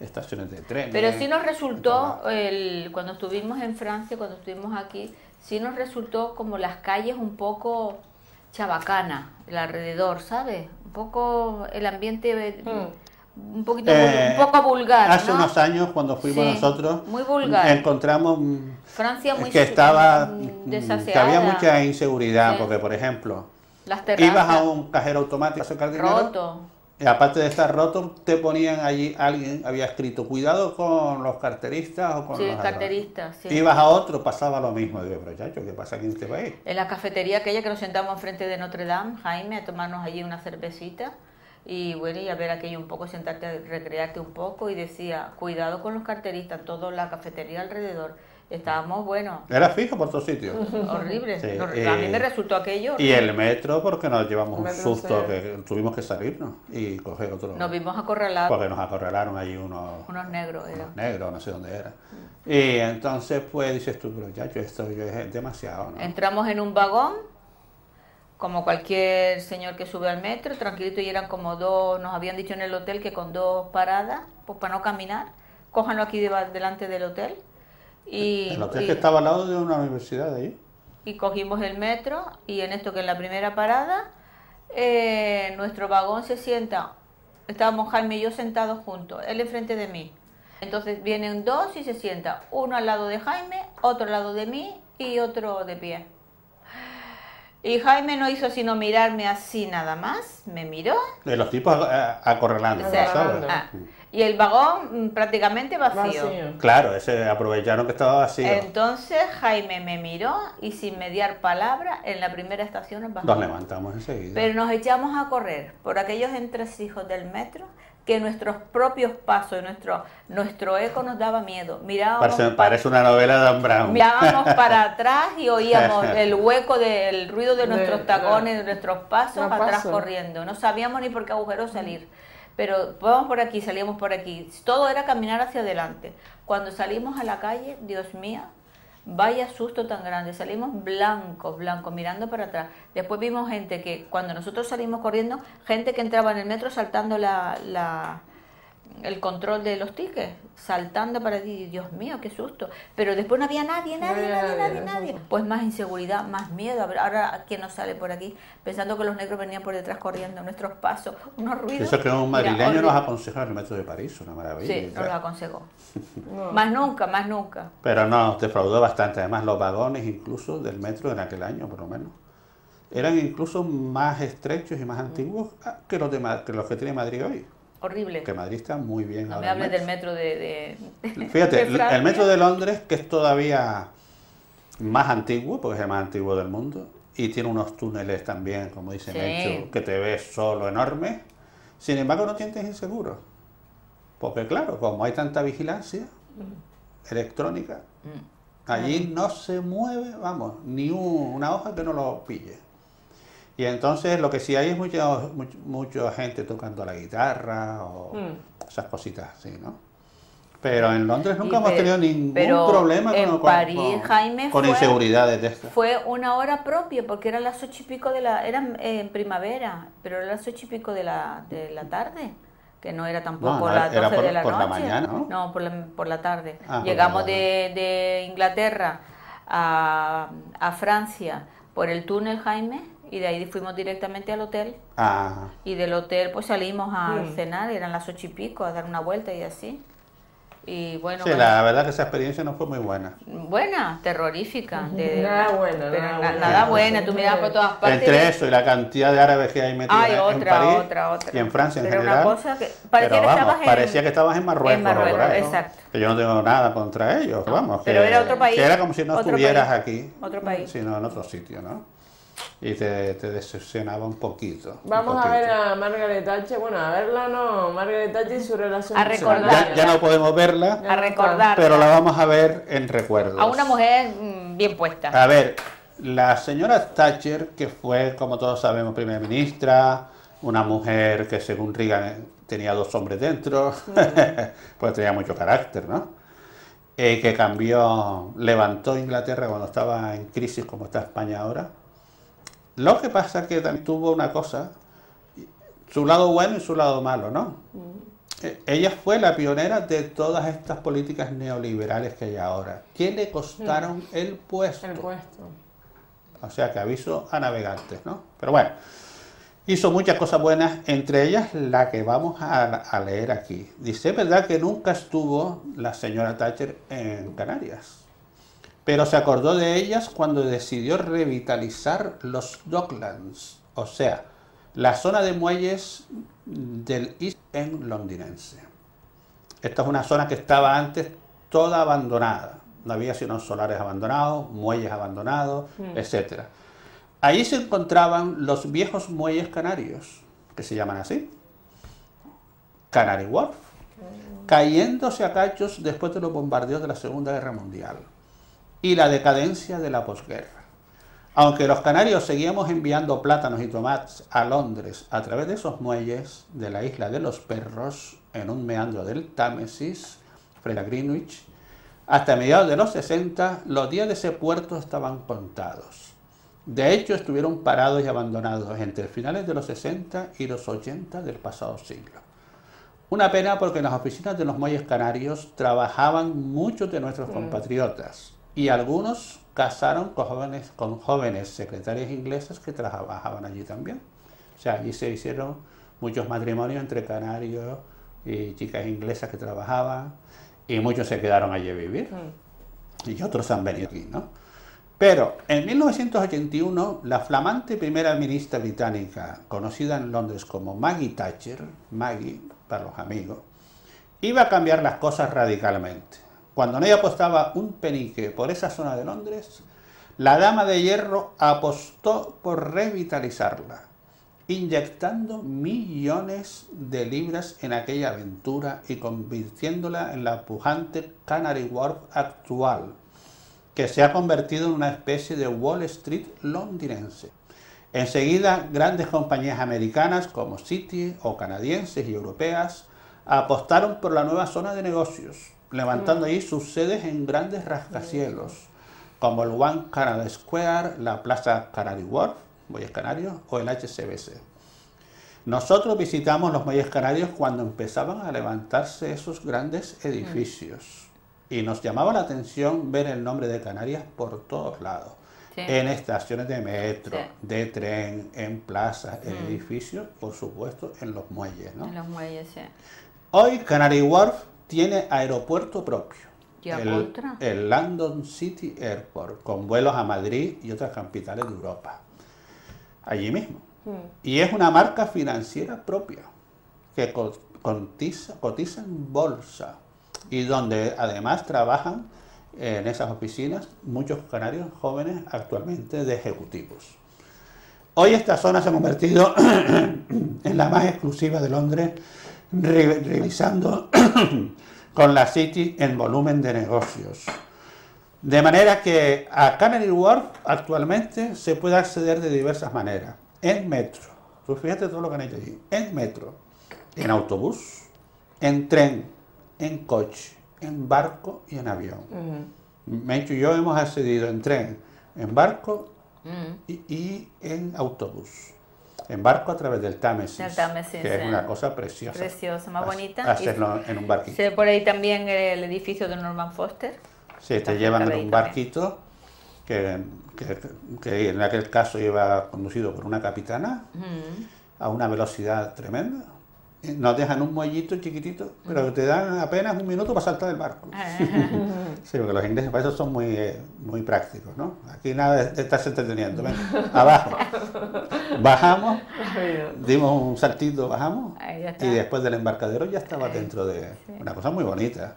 estaciones de tren. Pero sí nos resultó, el, cuando estuvimos en Francia, cuando estuvimos aquí, sí nos resultó como las calles un poco chabacana, el alrededor, ¿sabes? Un poco el ambiente, eh, un poquito, Eh, un poco vulgar, Hace ¿no? unos años, cuando fuimos Sí, nosotros, muy vulgar. encontramos mm, Francia muy que estaba mm, mm, desaseada. que había mucha inseguridad, Sí. porque por ejemplo, Las terrazas, ibas a un cajero automático a sacar dinero roto. Y aparte de estar roto, te ponían allí, alguien había escrito, cuidado con los carteristas o con Sí, los ladrones". carteristas, sí. Ibas a otro, pasaba lo mismo. Digo, pero chacho, ¿qué pasa aquí en este país? En la cafetería aquella que nos sentamos enfrente de Notre Dame, Jaime, a tomarnos allí una cervecita y bueno, y a ver aquello un poco, sentarte a recrearte un poco y decía, cuidado con los carteristas, toda la cafetería alrededor. Estábamos, bueno, Era fijo por todos sitios. horrible. Sí, No, a mí me resultó aquello. Y el metro, porque nos llevamos un susto que tuvimos que salirnos y coger otro. Nos vimos acorralados, Porque nos acorralaron allí unos, unos negros. era. unos negros, no sé dónde era. Y entonces, pues dices tú, pero ya, yo esto ya es demasiado, ¿no? Entramos en un vagón, como cualquier señor que sube al metro, tranquilito, y eran como dos, nos habían dicho en el hotel que con dos paradas, pues para no caminar, cójanlo aquí delante del hotel. Y, El hotel y- que estaba al lado de una universidad de allí. y cogimos el metro y en esto que en la primera parada eh, nuestro vagón se sienta, estábamos Jaime y yo sentados juntos, él enfrente de mí. Entonces vienen dos y se sienta, uno al lado de Jaime, otro al lado de mí y otro de pie. Y Jaime no hizo sino mirarme así nada más, me miró De los tipos eh, acorralando, o sea, ¿sabes? ah, y el vagón mm, prácticamente vacío. Vacío. Claro, ese aprovecharon que estaba vacío. Entonces Jaime me miró y sin mediar palabra en la primera estación nos Nos bajamos. levantamos enseguida. Pero nos echamos a correr por aquellos entresijos del metro que nuestros propios pasos, nuestro, nuestro eco nos daba miedo. Mirábamos, Parece, pa- parece una novela de Dan Brown. mirábamos para atrás y oíamos el hueco del ruido de De- nuestros tacones, de nuestros pasos atrás corriendo. No sabíamos ni por qué agujero salir. Pero vamos por aquí, salíamos por aquí. Todo era caminar hacia adelante. Cuando salimos a la calle, Dios mío, vaya susto tan grande. Salimos blancos, blancos, mirando para atrás. Después vimos gente que, cuando nosotros salimos corriendo, gente que entraba en el metro saltando la, la- el control de los tickets, saltando para ti, Dios mío, qué susto. Pero después no había nadie, nadie, nadie, nadie, nadie, nadie. Pues más inseguridad, más miedo. Ahora, ¿quién nos sale por aquí? Pensando que los negros venían por detrás corriendo, nuestros pasos, unos ruidos. Eso que un Mira, madrileño nos aconsejó en el metro de París, una maravilla. Sí, nos lo aconsejó. No. Más nunca, más nunca. Pero no, defraudó bastante. Además, los vagones incluso del metro en aquel año, por lo menos, eran incluso más estrechos y más antiguos ah, que los, de, que, los que tiene Madrid hoy. Horrible. Que Madrid está muy bien No ahora me hables del metro de... de- Fíjate, de el- metro de Londres, que es todavía más antiguo, porque es el más antiguo del mundo, y tiene unos túneles también, como dice Sí. Que te ves solo enorme. Sin embargo, no te sientes inseguro. Porque claro, como hay tanta vigilancia electrónica, Mm. allí no se mueve, vamos, ni un- una hoja que no lo pille. Y entonces lo que sí hay es mucha, much- mucha gente tocando la guitarra o Mm. esas cositas así, ¿no? Pero en Londres nunca Y hemos tenido ningún pero problema en con, París, con- Jaime, con fue- inseguridades de estas. Fue una hora propia, porque eran las ocho y pico de la... Eran eh, en primavera, pero eran las ocho y pico de la, de la tarde, que no era tampoco No, no, las era 12 por- de la por la noche. mañana, ¿no? por la, por la tarde. Ah, Llegamos la de, de Inglaterra a, a Francia por el túnel, Jaime, y de ahí fuimos directamente al hotel. Ah, Y del hotel pues salimos a Mm. cenar, eran las ocho y pico, a dar una vuelta y así. Y bueno, sí, bueno, la verdad que esa experiencia no fue muy buena. buena, terrorífica. de- Nada bueno, pero nada na- bueno. nada buena, tú mirabas por todas partes. Entre eso y la cantidad de árabes que hay metidos Ay, en otra, París otra, otra. y en Francia en Era una general. cosa que parecía pero que vamos, estabas en- parecía que estabas en Marruecos. en Marruecos, ¿no? exacto. Que yo no tengo nada contra ellos, vamos. pero que- era otro país, Que era como si no estuvieras país, aquí, otro país. sino en otro sitio, ¿no? Y te, te decepcionaba un poquito. un Vamos a ver poquito. a Margaret Thatcher, bueno, a verla no, Margaret Thatcher y su relación A recordar. Ya, ya no podemos verla, a recordar pero la vamos a ver en recuerdos. a una mujer mm, bien puesta. A ver, la señora Thatcher, que fue, como todos sabemos, primera ministra, una mujer que según Reagan tenía dos hombres dentro, pues tenía mucho carácter, ¿no? Eh, que cambió, levantó Inglaterra cuando estaba en crisis como está España ahora. Lo que pasa es que también tuvo una cosa, su lado bueno y su lado malo, ¿no? Eh, Ella fue la pionera de todas estas políticas neoliberales que hay ahora, que le costaron el puesto. El puesto. O sea que aviso a navegantes, ¿no? Pero bueno, hizo muchas cosas buenas, entre ellas la que vamos a, a leer aquí. Dice, verdad que nunca estuvo la señora Thatcher en Canarias, pero se acordó de ellas cuando decidió revitalizar los Docklands, o sea, la zona de muelles del East End londinense. Esta es una zona que estaba antes toda abandonada. No había sino solares abandonados, muelles abandonados, etcétera. Allí se encontraban los viejos muelles canarios, que se llaman así, Canary Wharf, cayéndose a cachos después de los bombardeos de la Segunda Guerra Mundial. Y la decadencia de la posguerra. Aunque los canarios seguíamos enviando plátanos y tomates a Londres a través de esos muelles de la isla de los perros en un meandro del Támesis, frente a Greenwich, hasta mediados de los 60 los días de ese puerto estaban contados. De hecho, estuvieron parados y abandonados entre finales de los 60 y los 80 del pasado siglo. Una pena porque en las oficinas de los muelles canarios trabajaban muchos de nuestros compatriotas y algunos casaron con jóvenes, con jóvenes secretarias inglesas que trabajaban allí también. O sea, allí se hicieron muchos matrimonios entre canarios y chicas inglesas que trabajaban y muchos se quedaron allí a vivir y otros han venido aquí, ¿no? Pero en 1981 la flamante primera ministra británica, conocida en Londres como Maggie Thatcher, Maggie para los amigos, iba a cambiar las cosas radicalmente. Cuando ella apostaba un penique por esa zona de Londres, la dama de hierro apostó por revitalizarla, inyectando millones de libras en aquella aventura y convirtiéndola en la pujante Canary Wharf actual, que se ha convertido en una especie de Wall Street londinense. Enseguida, grandes compañías americanas como City o canadienses y europeas apostaron por la nueva zona de negocios, levantando allí sus sedes en grandes rascacielos, como el One Canada Square, la Plaza Canary Wharf, Muelles Canarios, o el HCBC. Nosotros visitamos los Muelles Canarios cuando empezaban a levantarse esos grandes edificios y nos llamaba la atención ver el nombre de Canarias por todos lados. Sí. En estaciones de metro, Sí. de tren, en plazas, en edificios, por supuesto, en los muelles. ¿no? En los muelles, sí. Hoy Canary Wharf tiene aeropuerto propio. ¿Y a el, contra? el London City Airport, con vuelos a Madrid y otras capitales de Europa. Allí mismo. Y es una marca financiera propia, que co- cotiza, cotiza en bolsa y donde además trabajan en esas oficinas muchos canarios jóvenes actualmente de ejecutivos. Hoy esta zona se ha convertido en la más exclusiva de Londres, ri- rivalizando con la City en volumen de negocios. De manera que a Canary Wharf actualmente se puede acceder de diversas maneras. En metro, pues fíjate todo lo que han hecho allí. En metro, en autobús, en tren, en coche, en barco y en avión. Mencho y yo hemos accedido en tren, en barco Mm. y, y en autobús. En barco a través del Támesis, Del Támesis, que es sí. una cosa preciosa. Preciosa, más bonita. Y- Hacerlo en un barquito. Se ve por ahí también el edificio de Norman Foster. Sí, te llevan en un barquito que, que- que en aquel caso iba conducido por una capitana a una velocidad tremenda. Y Nos dejan un muellito chiquitito, pero te dan apenas un minuto para saltar del barco. Sí, porque los ingleses para eso son muy, eh, muy prácticos, ¿no? Aquí nada de estarse entreteniendo. Ven, abajo. Bajamos, dimos un saltito, bajamos, y después del embarcadero ya estaba dentro de una cosa muy bonita.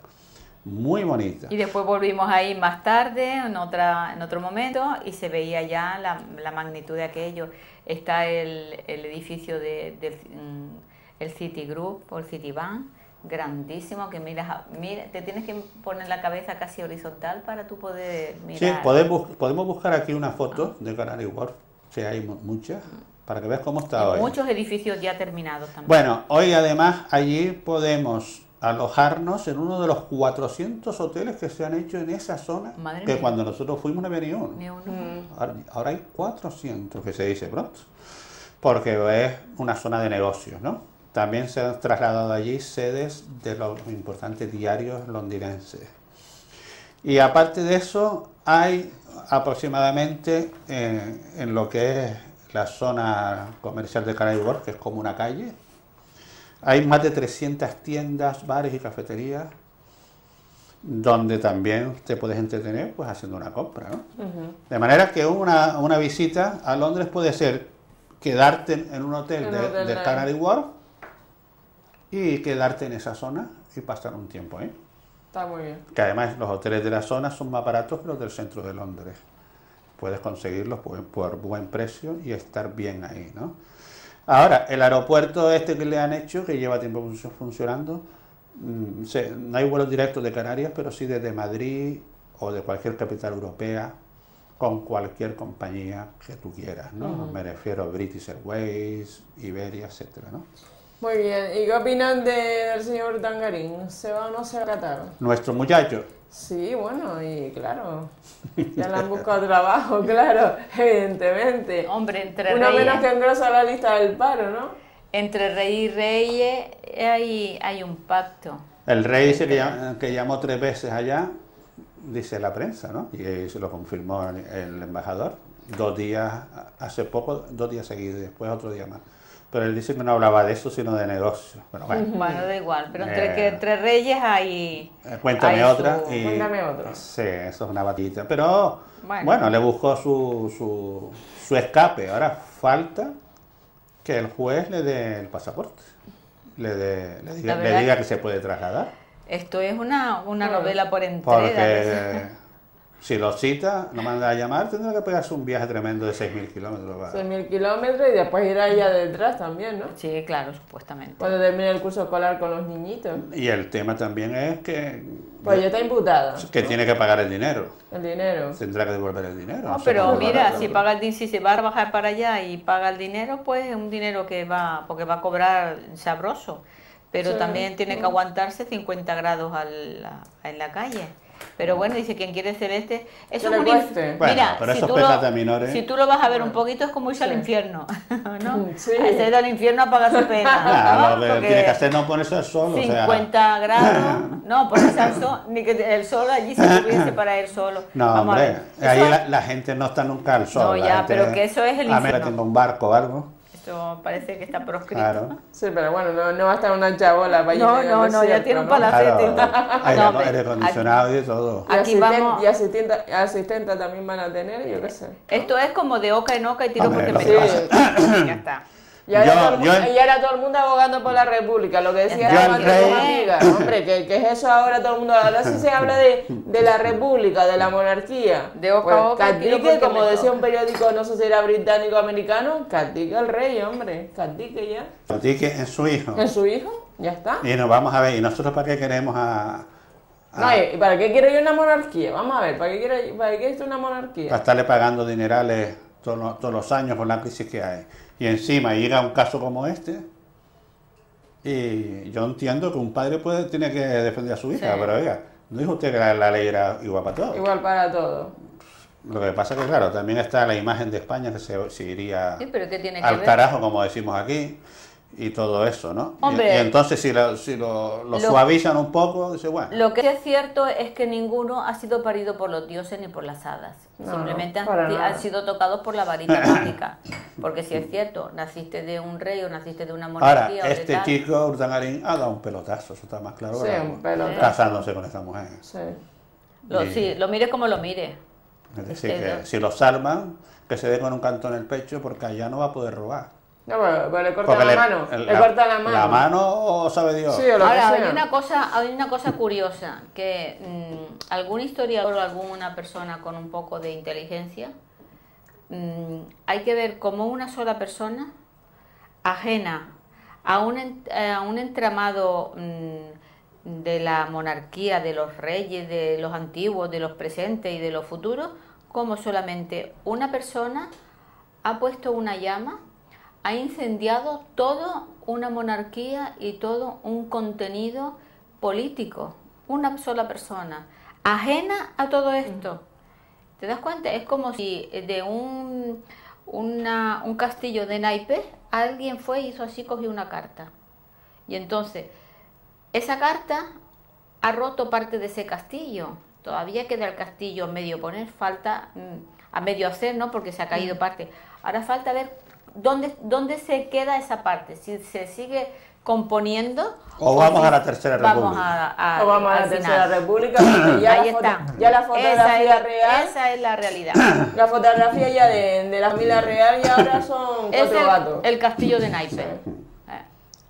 Muy bonita. Y después volvimos ahí más tarde, en, otra, en otro momento, y se veía ya la, la magnitud de aquello. Está el, el edificio de- del mm, el City Group o el City Bank, grandísimo, que miras, a- mira, te tienes que poner la cabeza casi horizontal para tú poder Sí, mirar. podemos, podemos buscar aquí una foto de Canary Wharf, que hay mu- muchas, para que veas cómo está Y hoy. muchos edificios ya terminados también. Bueno, hoy además allí podemos alojarnos en uno de los 400 hoteles que se han hecho en esa zona, Madre que mía. cuando nosotros fuimos no había ni uno. Ni uno. Ahora, ahora hay 400, que se dice pronto, porque es una zona de negocios, ¿no? También se han trasladado allí sedes de los importantes diarios londinenses. Y aparte de eso, hay aproximadamente eh, en lo que es la zona comercial de Canary Wharf, que es como una calle, hay más de 300 tiendas, bares y cafeterías donde también te puedes entretener pues haciendo una compra. ¿no? De manera que una, una visita a Londres puede ser quedarte en un hotel En de, un hotel de de- Canary Wharf y quedarte en esa zona y pasar un tiempo ahí. Está muy bien. Que además los hoteles de la zona son más baratos que los del centro de Londres. Puedes conseguirlos por, por buen precio y estar bien ahí, ¿no? Ahora, el aeropuerto este que le han hecho, que lleva tiempo funcio- funcionando, mm, se- no hay vuelos directos de Canarias, pero sí desde Madrid o de cualquier capital europea con cualquier compañía que tú quieras, ¿no? Me refiero a British Airways, Iberia, etcétera, ¿no? Muy bien. ¿Y qué opinan de- del señor Tangarín? ¿Se va o no se va a Qatar? Nuestro muchacho, Sí, bueno, y claro, ya le han buscado trabajo, claro, evidentemente. Hombre, entre Uno reyes, menos que engrosa la lista del paro, ¿no? entre rey y reyes hay, hay un pacto. el rey ese que, llam- que llamó tres veces allá, dice la prensa, ¿no? Y se lo confirmó el, el embajador, dos días, hace poco, dos días seguidos, después otro día más. Pero él dice que no hablaba de eso, sino de negocios. Bueno, bueno, Bueno, da igual, pero entre, Eh. que entre reyes hay... eh, cuéntame hay otra. su- y- Cuéntame otra. Sí, eso es una batita. Pero Bueno. bueno, le buscó su, su, su escape. Ahora falta que el juez le dé el pasaporte. Le, dé- le diga, le que- se puede trasladar. Esto es una, una novela por entrega. Porque si lo cita, lo manda a llamar, tendrá que pegarse un viaje tremendo de 6.000 kilómetros. va. 6.000 kilómetros y después ir allá detrás también, ¿no? Sí, claro, supuestamente. Cuando termine el curso escolar con los niñitos. Y el tema también es que, Pues ya está imputada, que tiene que pagar el dinero. el dinero. Tendrá que devolver el dinero. No, sé pero mira, si paga el si se va a bajar para allá y paga el dinero, pues es un dinero que va, porque va a cobrar sabroso. Pero Sí, también tiene que aguantarse 50 grados al- en la calle. Pero bueno, dice quien quiere celeste. Eso Que es un inf- cueste. Bueno, Mira, pero si esos tú, lo, si tú lo vas a ver un poquito, es como irse al infierno, ¿no? Sí. A irse al infierno a pagar su pena. Claro, ¿no? lo que Porque- tiene que hacer no ponerse al sol. o sea, 50 grados, no, ponerse al sol, ni que el sol allí se tuviese para él solo. No, Vamos a hombre, ver, ahí eso- la, la gente no está nunca al sol. No, ya, gente- pero que eso es el A menos que infierno. tenga un barco o algo. Esto parece que está proscrito. Claro. Sí, pero bueno, no, no va a estar una chabola para No, no, no, ya tiene un palacete y. Claro, aire, No, aire acondicionado y de todo. Y, Aquí asisten- vamos- y asistenta, asistenta también van a tener, yo qué sé. Esto es como de oca en oca y tiro porque me toca. Ya está. Y ahora, Yo- todo el mundo, yo- y ahora todo el mundo abogando por la República, lo que decía la amiga. Hombre, ¿qué, qué es eso ahora todo el mundo? Ahora sí se habla de, de la República, de la monarquía. De oca pues, a oca, tiro cacique, porque como decía toca. un periódico, no sé si era británico o americano, cacique el rey, hombre, cacique ya. Así que es su hijo. ¿Es su hijo? Ya está. Y nos vamos a ver, ¿y nosotros para qué queremos a, a- No, ¿y para qué quiero yo una monarquía? Vamos a ver, ¿para qué quiero, para qué esto una monarquía? para estarle pagando dinerales todos los, todos los años con la crisis que hay? Y encima llega un caso como este, y yo entiendo que un padre puede, tiene que defender a su hija, Sí. pero oiga, ¿no dijo usted que la, la ley era igual para todos? Igual para todo. Lo que pasa que, claro, también está la imagen de España que se, se iría Sí, pero ¿qué tiene que al ver? carajo, como decimos aquí, y todo eso, ¿no? Y- Hombre. y, entonces si lo, si lo, lo Lo- suavizan un poco, dice, bueno, Lo que es cierto es que ninguno ha sido parido por los dioses ni por las hadas. No, Simplemente han, sido tocados por la varita mágica. Porque si es cierto, naciste de un rey o naciste de una ahora, monarquía o de este tal. chico, Urdangarín, ha dado un pelotazo, eso está más claro. Sí, un pelotazo. Casándose con esta mujer. Sí. Lo, Y- sí, lo mire como lo mire. Es decir, Este, que no. si lo salvan, que se dé con un canto en el pecho, porque allá no va a poder robar. No, pero, pero le corta Porque la mano. Le corta la mano. La mano, o sabe Dios. Sí, o lo Ahora, que hay una cosa, hay una cosa curiosa, que mm, algún historiador o alguna persona con un poco de inteligencia, mm, hay que ver como una sola persona, ajena a un, en- eh, a un entramado mm, de la monarquía, de los reyes, de los antiguos, de los presentes y de los futuros, como solamente una persona ha puesto una llama, ha incendiado toda una monarquía y todo un contenido político. Una sola persona, ajena a todo esto. ¿Te das cuenta? Es como si de un, una- un castillo de naipes alguien fue y hizo así, cogió una carta. Y entonces, esa carta ha roto parte de ese castillo. Todavía queda el castillo medio poner, falta mm, a medio hacer, ¿no? Porque se ha caído parte. Ahora falta ver dónde, dónde se queda esa parte, si se sigue componiendo. O vamos si a la Tercera vamos República. a- a- O vamos a la Tercera final. República, ya, Ahí la, foto- está. ya la esa, fotografía es, real, esa es la realidad. la fotografía ya de, de la familia real y ahora son es cuatro el, gatos. el castillo de naipes. Eh.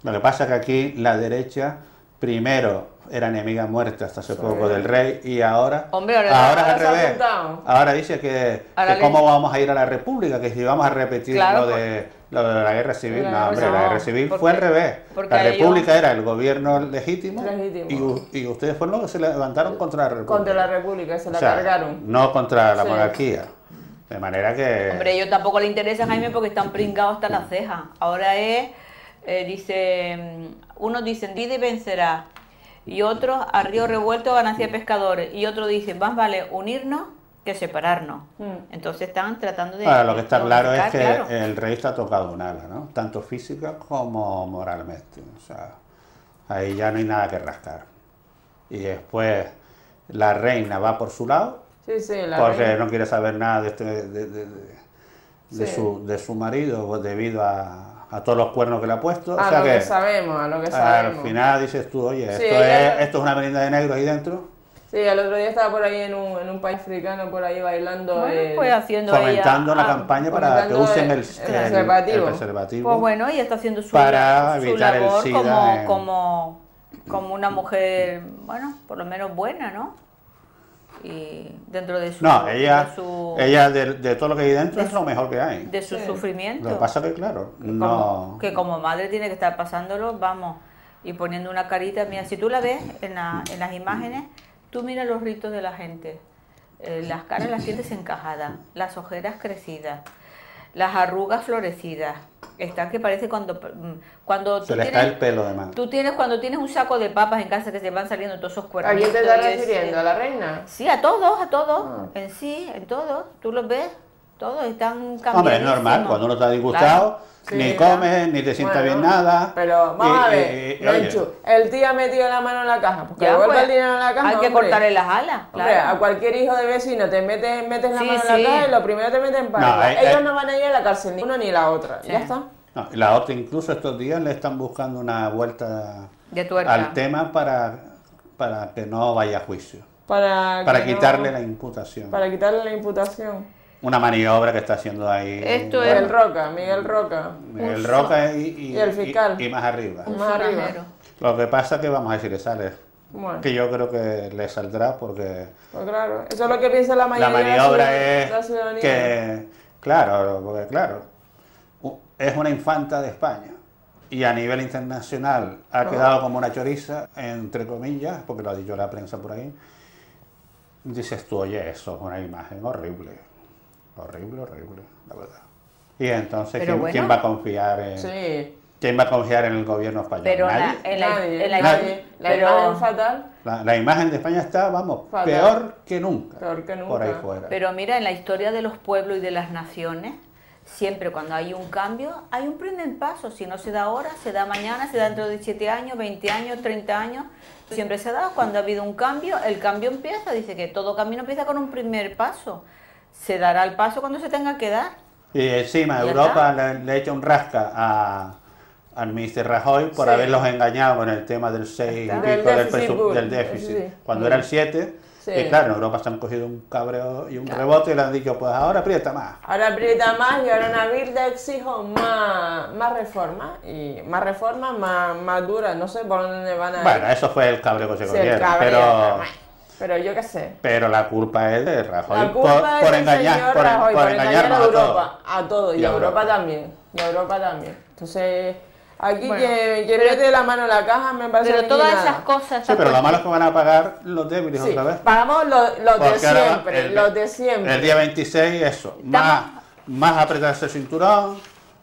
Lo que pasa es que aquí la derecha primero era enemiga muerta hasta hace poco del rey y ahora Hombre, ahora- ahora es al ahora se ha revés. Ahora dice que, Ahora que cómo vamos a ir a la república, que si vamos a repetir Claro, lo, de, lo de la guerra civil. No, hombre, la guerra civil porque- fue al revés. La ellos- república era el gobierno legítimo, Legítimo. Y, ustedes fueron los que se levantaron contra la república. Contra la República, se la O sea, cargaron. No contra la Sí. monarquía. De manera que... Hombre, a ellos tampoco le interesa, Jaime, porque están pringados hasta las cejas. Ahora es, eh, dice, mm, unos dicen, Didi vencerá, y otros, a río revuelto, ganancia de pescadores, y otros dicen, más vale unirnos que separarnos. Mm. Entonces están tratando de... Ahora, lo que está claro es que claro. el rey está tocado un ala, ¿no? Tanto física como moralmente. O sea, ahí ya no hay nada que rascar. Y después la reina va por su lado, Sí, sí, la porque reina. no quiere saber nada de, este- de, de- de- de Sí. su, de su marido debido a, a todos los cuernos que le ha puesto. A o sea lo que, que sabemos, a lo que al sabemos. final dices tú, oye, Sí, esto, es, esto es una merienda de negros ahí dentro, Sí, el otro día estaba por ahí en un, en un país africano, por ahí bailando. Bueno, eh, pues haciendo fomentando ella... la ah, campaña para que usen el- el, el el- preservativo. el preservativo. Pues bueno, ella está haciendo su, Para su evitar el labor SIDA como, en- como, como una mujer, bueno, por lo menos buena, ¿no? Y dentro de su, No, ella, de su, ella de, de todo lo que hay dentro es lo mejor que hay. de su Sí. sufrimiento. Lo que pasa que, claro, que como, no... que como madre tiene que estar pasándolo, vamos, y poniendo una carita. Mira, si tú la ves en, la- en las imágenes, tú mira los ritos de la gente. Eh, las caras las tienes encajadas, las ojeras crecidas, las arrugas florecidas. Están que parece cuando, cuando Se tú les tienes, cae el pelo de mano. tú tienes cuando tienes un saco de papas en casa que se van saliendo todos esos cuernos. ¿A quién te estás refiriendo? ¿A la reina? Sí, a todos, a todos, Ah. en sí, en todos. Tú los ves, todos están cambiando. Hombre, es normal, cuando uno está disgustado, Sí, ni claro. comes, ni te sienta Bueno, bien nada. Pero vamos y- a ver, y- oye, Menchu, el tío ha metido la mano en la caja, porque Ya, devuelve pues, el dinero en la caja. hay que hombre. cortarle las alas, Hombre, claro. a cualquier hijo de vecino te metes, metes la Sí, mano en sí. la caja y lo primero te meten para No, eh, Ellos eh. no van a ir a la cárcel, ni uno ni la otra. Sí. Ya está. no, y la otra, incluso estos días, le están buscando una vuelta De al tema para, para que no vaya a juicio. Para, Para que no- quitarle la imputación. Para quitarle la imputación. Una maniobra que está haciendo ahí. Esto es- Miguel Roca, Miguel Roca. El Roca y, y- Y el fiscal. y- y más arriba. Más arriba. Lo que pasa es que vamos a si le sale. Bueno, Que yo creo que le saldrá porque pues claro, eso es lo que piensa la la mayoría de maniobra es de la ciudadanía. que, claro, porque claro, es una infanta de España y a nivel internacional ha quedado como una choriza, entre comillas, porque lo ha dicho la prensa por ahí. Dices tú, oye, eso es una imagen horrible, horrible, horrible, la verdad. Y entonces, Pero ¿quién, bueno. quién va a confiar en, Sí. quién va a confiar en el gobierno español? Pero en la, Nadie. en la, Nadie, en la- nadie. La pero- imagen fatal. La, la imagen de España está, vamos, Fatal. peor que nunca. Peor que Por ahí nunca. fuera. Pero mira, en la historia de los pueblos y de las naciones, siempre cuando hay un cambio, hay un primer paso. Si no se da ahora, se da mañana, se da dentro de 7 años, 20 años, 30 años. Siempre se da. Cuando ha habido un cambio, el cambio empieza. Dice que todo camino empieza con un primer paso. Se dará el paso cuando se tenga que dar. Y encima Ya Europa le, le echa un rasca a, al ministro Rajoy por Sí. haberlos engañado con el tema del 6 y Del pico del, del déficit, sí. cuando era el 7. Sí. Y claro, en Europa se han cogido un cabreo y un rebote y le han dicho, pues ahora aprieta más. Ahora aprieta más y ahora Navidad exijo más, más reformas. Y más reformas, más, más duras. No sé por dónde van a ir. Bueno, eso fue el cabreo que se Sí, cogieron, pero, Pero yo qué sé. pero la culpa es de Rajoy La por, culpa por es del engañar, señor por, Rajoy, por por engañar a engañarnos a todos. Europa. A todo. Y, Y a Europa Europa. también. Y a Europa también. Entonces, aquí Bueno, pero- mete la mano en la caja me parece Pero que todas nada. esas cosas... Sí, pero lo malo es que van a pagar los débiles Sí, otra vez. pagamos los, los de siempre, el- los de siempre. El día 26, eso. Más, más apretarse el cinturón,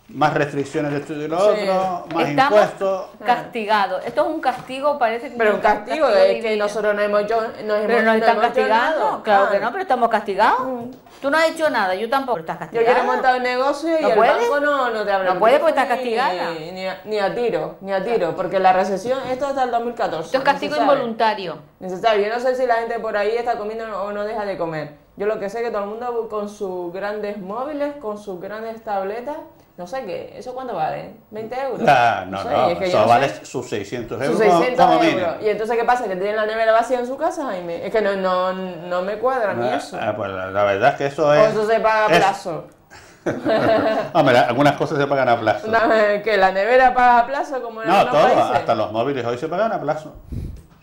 más restricciones de esto y de lo Sí. otro, más Estamos impuestos. castigados. Esto es un castigo, parece que... Pero un castigo, es que nosotros no hemos hecho. Nos Pero hemos, nos no están nada. castigando. Claro Ah, que no, pero estamos castigados. Mm. Tú no has hecho nada, yo tampoco. Estás Yo castigada. quiero montar un negocio y ¿No el puede? banco no, no te abre No el puede porque teléfono está ni- castigada. Ni, a, ni a tiro, ni a tiro, porque la recesión, esto hasta el 2014. Esto es castigo no involuntario. Necesario. Yo no sé si la gente por ahí está comiendo o no deja de comer. Yo lo que sé es que todo el mundo con sus grandes móviles, con sus grandes tabletas, no sé qué, ¿eso cuánto vale? ¿20 euros? Ah, no, sé, no, es que eso no vale sé. sus 600 Sus euros 600 como euros. mínimo. Y entonces, ¿qué pasa? ¿Que tienen la nevera vacía en su casa, Jaime? Es que no, no, no me cuadra ni Ah, eso. ah, pues la, la verdad es que eso O es... eso se paga a es- plazo. Hombre, algunas cosas se pagan a plazo. No, que la nevera paga a plazo como en No, todo, países. hasta los móviles hoy se pagan a plazo.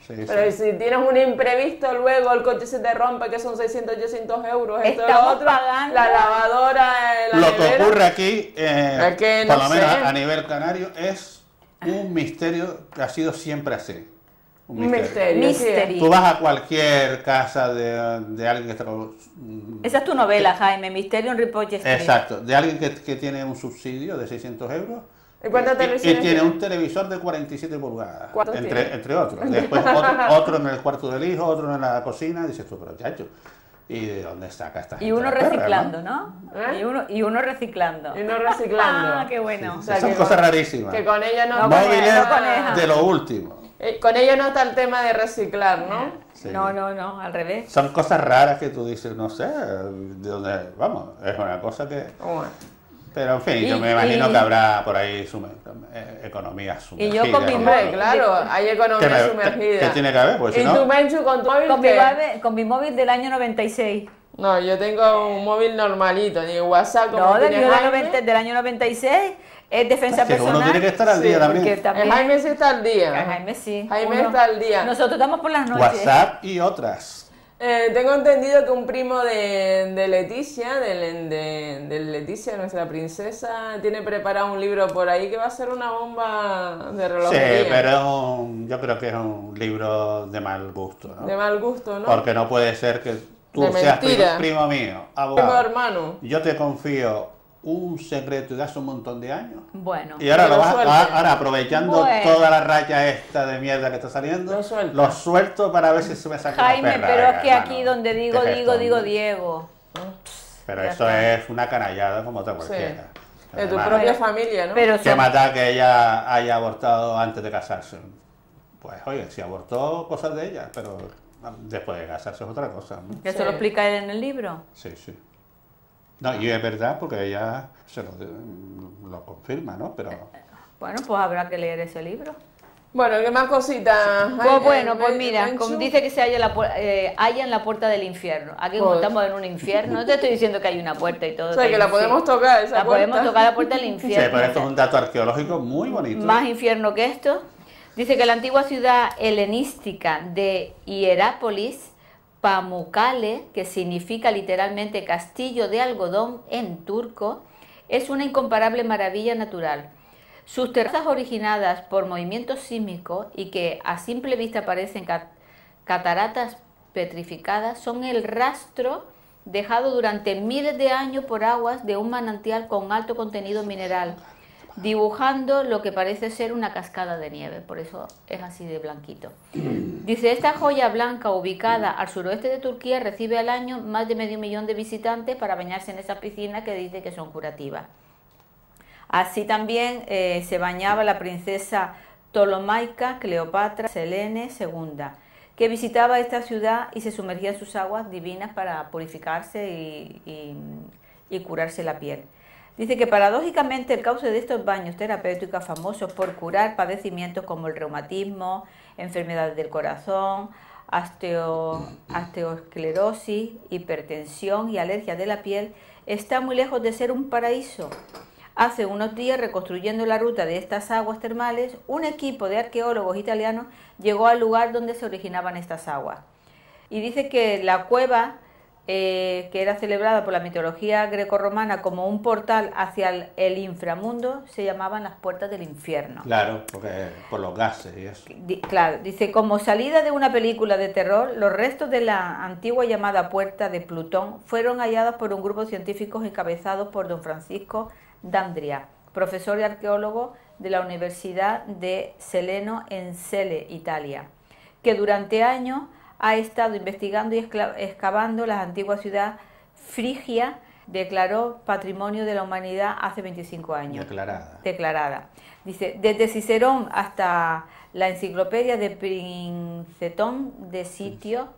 Sí, Pero sí. si tienes un imprevisto, luego el coche se te rompe, que son 600, 800 euros, esto lo Estamos otro, pagando- la lavadora, la Lo que ocurre aquí, eh, Es que por no lo menos sé. a nivel canario, es un misterio que ha sido siempre así. Un misterio. misterio. Tú vas a cualquier casa de, de alguien que está... Esa es tu novela, Jaime, Misterio en Ripoche Street. Exacto, de alguien que, que tiene un subsidio de 600 euros. ¿Y cuántas Y, y tiene un televisor de 47 pulgadas, ¿Cuántos entre, entre otros. Después otro, otro en el cuarto del hijo, otro en la cocina. Dices tú, pero chacho, ¿y de dónde saca esta Y gente uno la perra, reciclando, ¿no? ¿Eh? Y, uno, y uno reciclando. Y no reciclando. Ah, qué bueno. O sea, Son que cosas con- rarísimas. Que con ella no, No Móviles no de lo último. Eh, con ella no está el tema de reciclar, ¿no? Sí. No, no, no, al revés. Son cosas raras que tú dices, no sé, de dónde, vamos, es una cosa que... Bueno. Pero en fin, yo Y- me imagino y- que habrá por ahí sume- eh, economía Y yo sumergida. con mi. Hombre, claro, hay ¿Qué, economía me- sumergida. qué tiene que haber? Pues si ¿Y no... tú, Menchu, con tu móvil Con mi, qué? móvil, con mi móvil del año 96. No, yo tengo un móvil normalito, ni WhatsApp como No, del, tiene Jaime. 90 del año 96 es defensa que personal. uno tiene que estar al Sí, día Porque también. También... Jaime sí está al día. Jaime sí. Jaime Uno- está al día. Nosotros estamos por las noches. WhatsApp y otras. Eh, tengo entendido que un primo de, de Leticia, de, de- de Leticia, nuestra princesa, tiene preparado un libro por ahí que va a ser una bomba de Sí, relojería. pero es un- yo creo que es un libro de mal gusto, ¿no? De mal gusto, ¿no? Porque no puede ser que tú seas primo, primo mío, Primo abogado. hermano. Yo te confío un secreto y de hace un montón de años. Bueno. Y ahora, lo vas, a- ahora aprovechando Bueno. toda la raya esta de mierda que está saliendo, Lo suelto para ver si se me saca Jaime, perra, pero es que hermano. aquí donde digo, ¿Qué es digo, esto, digo hombre? Diego. Pero Ya eso está. es una canallada como otra cualquiera. De tu Además, propia familia, ¿no? Pero Que son- mata que ella haya abortado antes de casarse. Pues oye, si abortó, cosas de ella, pero después de casarse es otra cosa. ¿no? ¿Eso Sí. lo explica él en el libro? Sí, sí. No, y es verdad porque ella se lo, lo confirma, ¿no? Pero Bueno, pues habrá que leer ese libro. Bueno, ¿qué más cositas? Pues bueno, pues Men- mira, como dice que se halla, la, eh, halla en la puerta del infierno. Aquí como Pues- estamos en un infierno, no te estoy diciendo que hay una puerta y todo. O sea, que la podemos tocar, esa La puerta. podemos tocar la puerta del sí, infierno. pero esto es un dato arqueológico muy bonito. Más infierno que esto. Dice que la antigua ciudad helenística de Hierápolis, Pamukkale, que significa literalmente castillo de algodón en turco, es una incomparable maravilla natural. Sus terrazas originadas por movimientos sísmicos y que a simple vista parecen ca- cataratas petrificadas son el rastro dejado durante miles de años por aguas de un manantial con alto contenido mineral, dibujando lo que parece ser una cascada de nieve, por eso es así de blanquito. Dice, esta joya blanca ubicada al suroeste de Turquía recibe al año más de medio millón de visitantes para bañarse en esas piscinas que dice que son curativas. Así también eh, se bañaba la princesa Ptolomaica Cleopatra Selene II, que visitaba esta ciudad y se sumergía en sus aguas divinas para purificarse y, y- y curarse la piel. Dice que paradójicamente el cauce de estos baños terapéuticos famosos por curar padecimientos como el reumatismo, enfermedades del corazón, asteo- osteoesclerosis, hipertensión y alergias de la piel, está muy lejos de ser un paraíso. Hace unos días, reconstruyendo la ruta de estas aguas termales, un equipo de arqueólogos italianos llegó al lugar donde se originaban estas aguas. Y dice que la cueva, eh, que era celebrada por la mitología grecorromana como un portal hacia el, el inframundo, se llamaban las puertas del infierno. Claro, porque por los gases y eso. Di- Claro, dice, como salida de una película de terror, los restos de la antigua llamada Puerta de Plutón fueron hallados por un grupo de científicos encabezados por don Francisco D'Andria, profesor y arqueólogo de la Universidad de Seleno en Celle, Italia, que durante años ha estado investigando y excavando la antigua ciudad frigia, declaró Patrimonio de la Humanidad hace 25 años Declarada. declarada. Dice, desde Cicerón hasta la enciclopedia de Princetón de sitio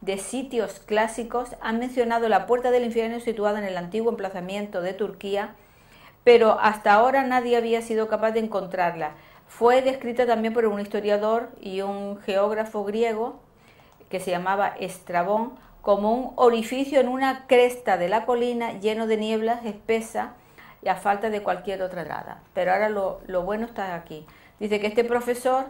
de sitios clásicos han mencionado la puerta del infierno situada en el antiguo emplazamiento de Turquía, pero hasta ahora nadie había sido capaz de encontrarla. Fue descrita también por un historiador y un geógrafo griego que se llamaba Estrabón como un orificio en una cresta de la colina lleno de nieblas espesa y a falta de cualquier otra nada. Pero ahora lo, lo bueno está aquí. Dice que este profesor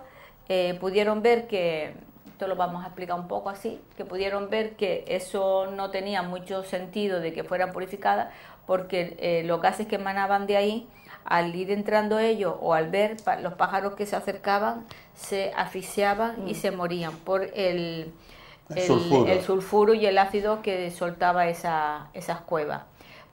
eh, pudieron ver que, esto lo vamos a explicar un poco así, que pudieron ver que eso no tenía mucho sentido de que fueran purificadas porque eh, los gases que emanaban de ahí, al ir entrando ellos o al ver los pájaros que se acercaban, se asfixiaban y mm. se morían por el, el, sulfuro. y el ácido que soltaba esa, esas cuevas.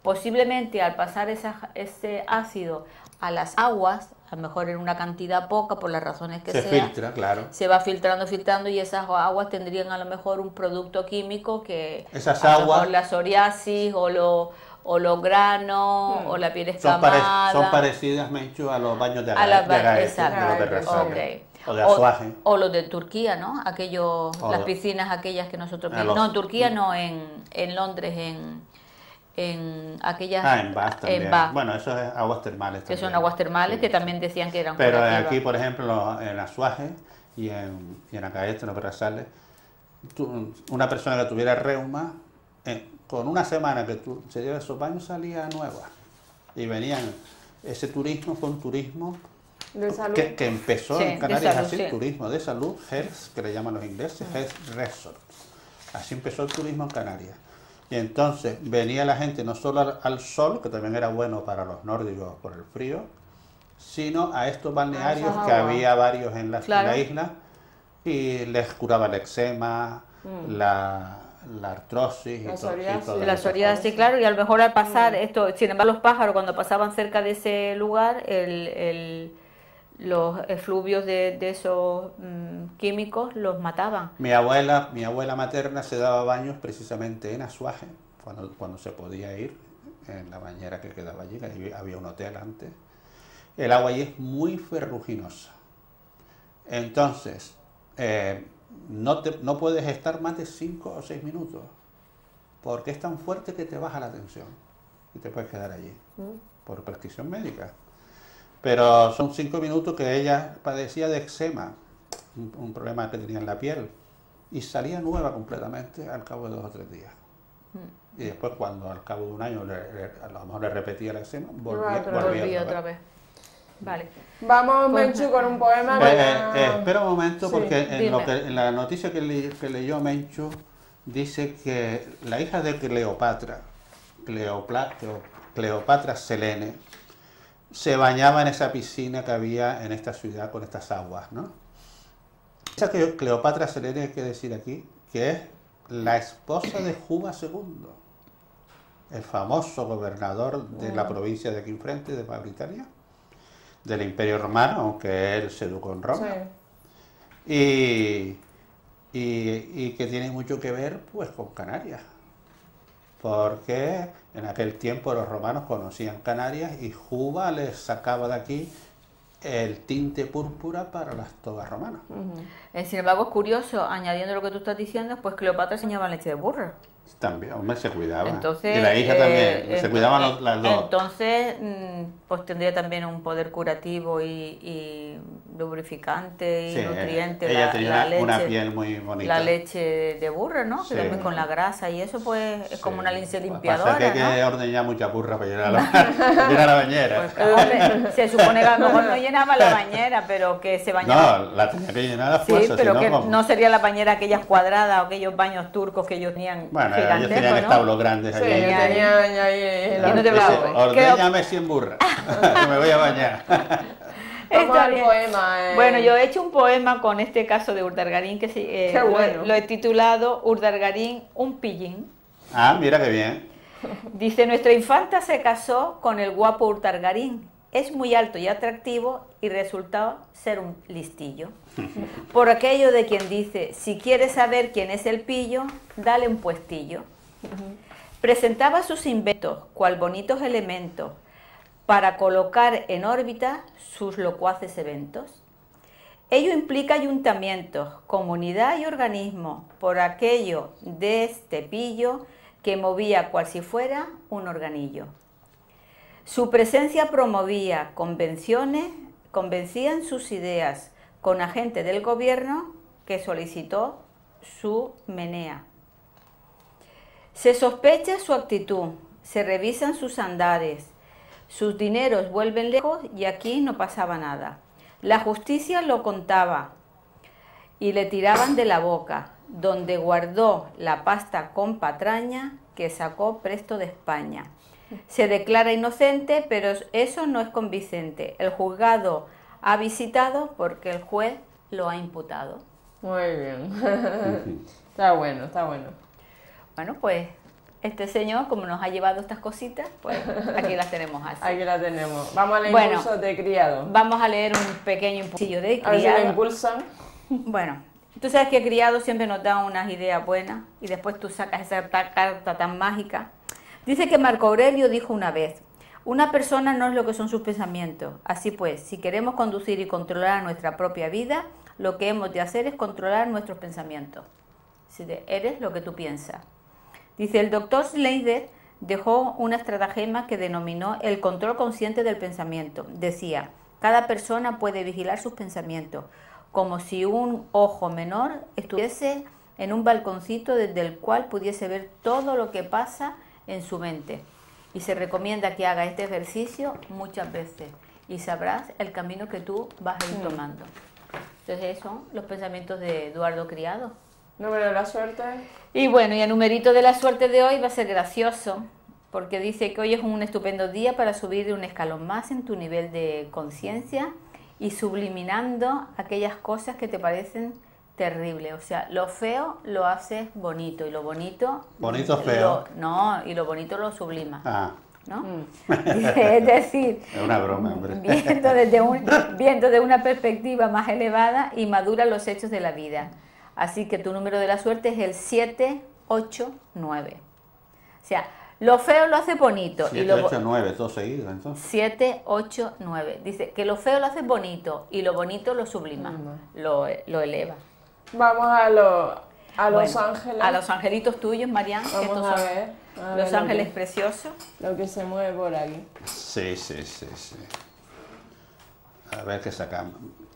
Posiblemente al pasar ese ácido a las aguas, a lo mejor en una cantidad poca por las razones que se sea, filtra, claro. se va filtrando, filtrando y esas aguas tendrían a lo mejor un producto químico que esas aguas la psoriasis o lo o los granos hmm. o la piel escamada. Son, parecidas, Menchu, a los baños de, a la, de, de, O de Azuaje. O, los de Turquía, ¿no? Aquellos, las piscinas aquellas que nosotros... no, en Turquía no, en, en Londres, en en aquellas... Ah, en Bath también. Bueno, eso es aguas termales Que son aguas termales que también decían que eran Pero aquí, por ejemplo, en Azuaje y en, y en Acaeste, en los Berrazales, una persona que tuviera reuma, eh, con una semana que tú, se lleva esos baños salía nueva. Y venían, ese turismo un turismo Que, que, empezó en Canarias así, turismo de salud, health, que le llaman los ingleses, health resort. Así empezó el turismo en Canarias. Y entonces venía la gente no solo al, sol, que también era bueno para los nórdicos por el frío, sino a estos balnearios que había varios en la, isla y les curaba el eczema, mm. la, artrosis la y La psoriasis, claro, y a lo mejor al pasar mm. esto, sin embargo los pájaros cuando pasaban cerca de ese lugar, el los efluvios de, esos mm, químicos los mataban. Mi abuela, mi abuela materna se daba baños precisamente en Azuaje, cuando, cuando se podía ir, en la bañera que quedaba allí, que había un hotel antes. El agua allí es muy ferruginosa. Entonces, eh, no, te, no puedes estar más de 5 o 6 minutos, porque es tan fuerte que te baja la tensión y te puedes quedar allí, mm. por prescripción médica. Pero son cinco minutos que ella padecía de eczema, un, problema que tenía en la piel, y salía nueva completamente al cabo de dos o tres días. Mm. Y después cuando al cabo de un año a lo mejor le repetía el eczema, volvía, otra, vez. Vale. Vamos, pues Menchu, con un poema. Eh, espera un momento, porque en, lo que, en, la noticia que, que, leyó Menchu, dice que la hija de Cleopatra, Cleopatra Selene, se bañaba en esa piscina que había en esta ciudad con estas aguas, ¿no? Esa que Cleopatra se le tiene que decir aquí, que es la esposa de Juba II, el famoso gobernador de la mm. provincia de aquí enfrente, de Mauritania, del Imperio Romano, aunque él se educó en Roma. Y, y, que tiene mucho que ver pues con Canarias, porque en aquel tiempo los romanos conocían Canarias y Juba les sacaba de aquí el tinte púrpura para las togas romanas. Eh, sin embargo, es curioso, añadiendo lo que tú estás diciendo, pues Cleopatra enseñaba leche de burra. También, hombre, se cuidaba. y la hija también, eh, se cuidaban las dos. Entonces, mm, pues tendría también un poder curativo y, lubrificante y nutriente. Ella, tenía una piel muy bonita. La leche de burra, ¿no? Que también con la grasa y eso, pues, es como una lince limpiadora. Pasa que hay que ordeñar mucha burra para llenar la, llenar la bañera. Pues, se supone que a lo mejor no llenaba la bañera, pero que se bañaba. No, la tenía que llenar a fuerza. Sí, pero que no sería la bañera aquellas cuadradas o aquellos baños turcos que ellos tenían. Bueno, ellos tenían establos grandes sí, ahí. tenían ahí. no te Ordeñame 100 burras, que me voy a bañar. Está bien. Poema, eh. Bueno, yo he hecho un poema con este caso de Urdargarín que eh, lo, he titulado Urdargarín, un pillín. Ah, mira qué bien. Dice, nuestra infanta se casó con el guapo Urdargarín. Es muy alto y atractivo y resultó ser un listillo. Por aquello de quien dice, si quieres saber quién es el pillo, dale un puestillo. Presentaba sus inventos, cual bonitos elementos, para colocar en órbita sus locuaces eventos. Ello implica ayuntamientos, comunidad y organismo, por aquello de este pillo que movía cual si fuera un organillo. Su presencia promovía convenciones, convencían sus ideas con agente del gobierno que solicitó su menea. Se sospecha su actitud, se revisan sus andares, sus dineros vuelven lejos y aquí no pasaba nada. La justicia lo contaba y le tiraban de la boca, donde guardó la pasta con patraña que sacó presto de España. Se declara inocente, pero eso no es convincente. El juzgado ha visitado porque el juez lo ha imputado. Muy bien. está bueno, está bueno. Bueno, pues este señor, como nos ha llevado estas cositas, pues aquí las tenemos así. Aquí las tenemos. Vamos a leer Bueno. impulsos de criado. Vamos a leer un pequeño impulsillo de A ver si lo criado. impulsan. Bueno, tú sabes que criado siempre nos da unas ideas buenas y después tú sacas esa ta- carta tan mágica. Dice que Marco Aurelio dijo una vez, una persona no es lo que son sus pensamientos. Así pues, si queremos conducir y controlar nuestra propia vida, lo que hemos de hacer es controlar nuestros pensamientos. Si eres lo que tú piensas. Dice, el doctor Schleider dejó una estratagema que denominó el control consciente del pensamiento. Decía, cada persona puede vigilar sus pensamientos, como si un ojo menor estuviese en un balconcito desde el cual pudiese ver todo lo que pasa en su mente. Y se recomienda que haga este ejercicio muchas veces y sabrás el camino que tú vas a ir tomando. Entonces, esos son los pensamientos de Eduardo Criado. Número de la suerte. Y bueno, y el numerito de la suerte de hoy va a ser gracioso, porque dice que hoy es un estupendo día para subir un escalón más en tu nivel de conciencia y subliminando aquellas cosas que te parecen terribles. O sea, lo feo lo haces bonito y lo bonito... Bonito feo. lo- no, y lo bonito lo sublima. Ah, ¿no? es decir, es una broma, hombre. viendo desde, un, viendo de una perspectiva más elevada y madura los hechos de la vida. Así que tu número de la suerte es el 789. O sea, lo feo lo hace bonito. y 7, lo, bo- 8, 9, todo seguido, entonces. 789. Dice que lo feo lo hace bonito y lo bonito lo sublima, lo, lo eleva. Vamos a, lo- a Los Bueno, Ángeles. A los angelitos tuyos, Marian. que Vamos estos a son ver, a ver los lo ángeles que- preciosos. Lo que se mueve por aquí. Sí, sí, sí, sí. A ver qué sacamos.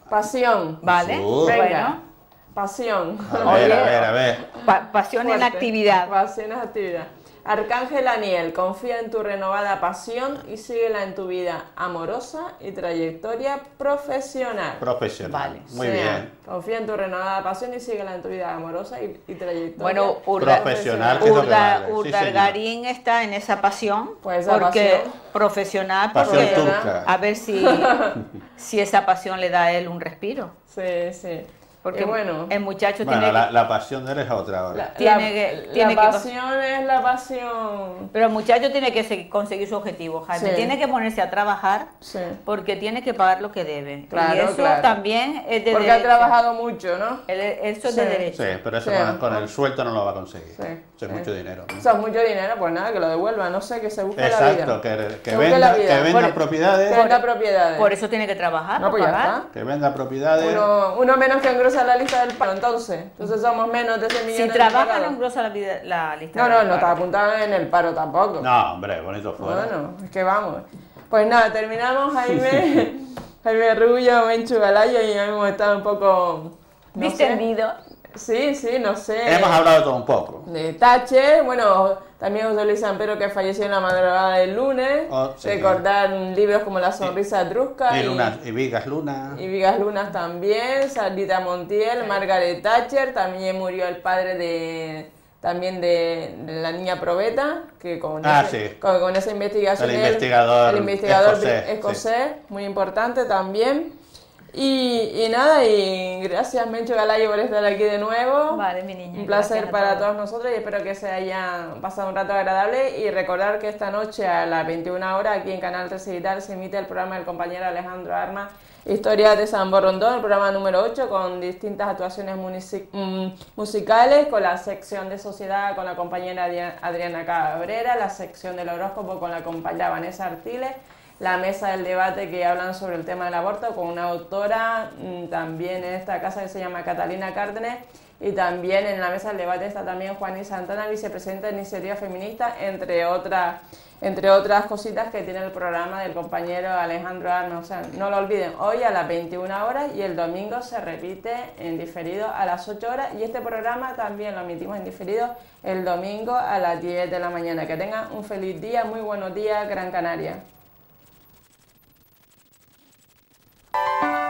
Pasión. ¿Vale? Uh. Venga. Bueno, Pasión. A ver, a ver, a ver. pa- pasión en actividad. Pasión en actividad. Arcángel Aniel, confía en tu renovada pasión y síguela en tu vida amorosa y trayectoria profesional. Profesional. Vale. Muy O sea, bien. Confía en tu renovada pasión y síguela en tu vida amorosa y, y trayectoria Bueno, Urda- Profesional, lo que Urda-. Sí, Urdargarín está en esa pasión, Pues esa porque pasión. profesional, Pasión porque turca. a ver si, si esa pasión le da a él un respiro. Sí, sí. Porque Y bueno, el muchacho Bueno, tiene la, que, la pasión de él es otra ahora. la, tiene la- que- la tiene que- pasión es la pasión. pero el muchacho tiene que se- conseguir su objetivo, Jaime. Sí. Tiene que ponerse a trabajar Sí. porque tiene que pagar lo que debe. Claro, y eso claro. también es de Porque ha derecho. trabajado mucho, ¿no? El- Eso es Sí. de derecho. Sí, pero eso Sí. con, con el sueldo no lo va a conseguir. Sí, Eso es sí. mucho dinero. ¿no? Eso es mucho dinero, pues nada, que lo devuelva, no sé, que se busque la Exacto, vida. que, que la venda, que venda Por- propiedades. Que venda propiedades. Por eso tiene que trabajar, No, para pues ya pagar. está. Que venda propiedades. Uno, uno menos que engrosa la lista del paro, entonces. Entonces somos menos de ese millón Si de trabaja, empleados. no engrosa la, la lista. No, no, los no está apuntado en el paro tampoco. No, hombre, bonito fuera. Bueno, es que vamos. Pues nada, terminamos Jaime, Jaime Rubio, Menchu Galaya y hemos estado un poco... no sé. Distendido. Sí, sí, no sé. Hemos hablado todo un poco. De Tache, bueno, también José Luis Pedro que falleció en la madrugada del lunes. Oh, sí. Recordar libros como La sonrisa trusca Y, y, Luna, y Vigas Luna. y Vigas Lunas también, Saldita Montiel, Margaret Thatcher, también murió el padre de también de, de la niña Probeta, que con, Ah, ese- sí. con, con esa investigación El él- investigador el investigador escocés, escocés, muy importante también. Y, y nada, y gracias Mencho Galayo por estar aquí de nuevo. Vale, mi niña, Un placer para todos. todos nosotros y espero que se hayan pasado un rato agradable y recordar que esta noche a las 21 horas aquí en Canal 13 Digital se emite el programa del compañero Alejandro Arma, Historia de San Borrondón, el programa número 8 con distintas actuaciones mm, musicales, con la sección de sociedad con la compañera Adria- Adriana Cabrera, la sección del horóscopo con la compañera Vanessa Artiles, la mesa del debate que hablan sobre el tema del aborto con una autora mm, también en esta casa que se llama Catalina Cárdenas y también en la mesa del debate está también Juaní Santana, vicepresidenta de Iniciativa Feminista, entre otras entre otras cositas que tiene el programa del compañero Alejandro Arno. O sea, no lo olviden, hoy a las 21 horas y el domingo se repite en diferido a las 8 horas y este programa también lo emitimos en diferido el domingo a las 10 de la mañana. Que tengan un feliz día, muy buenos días, Gran Canaria. Thank you.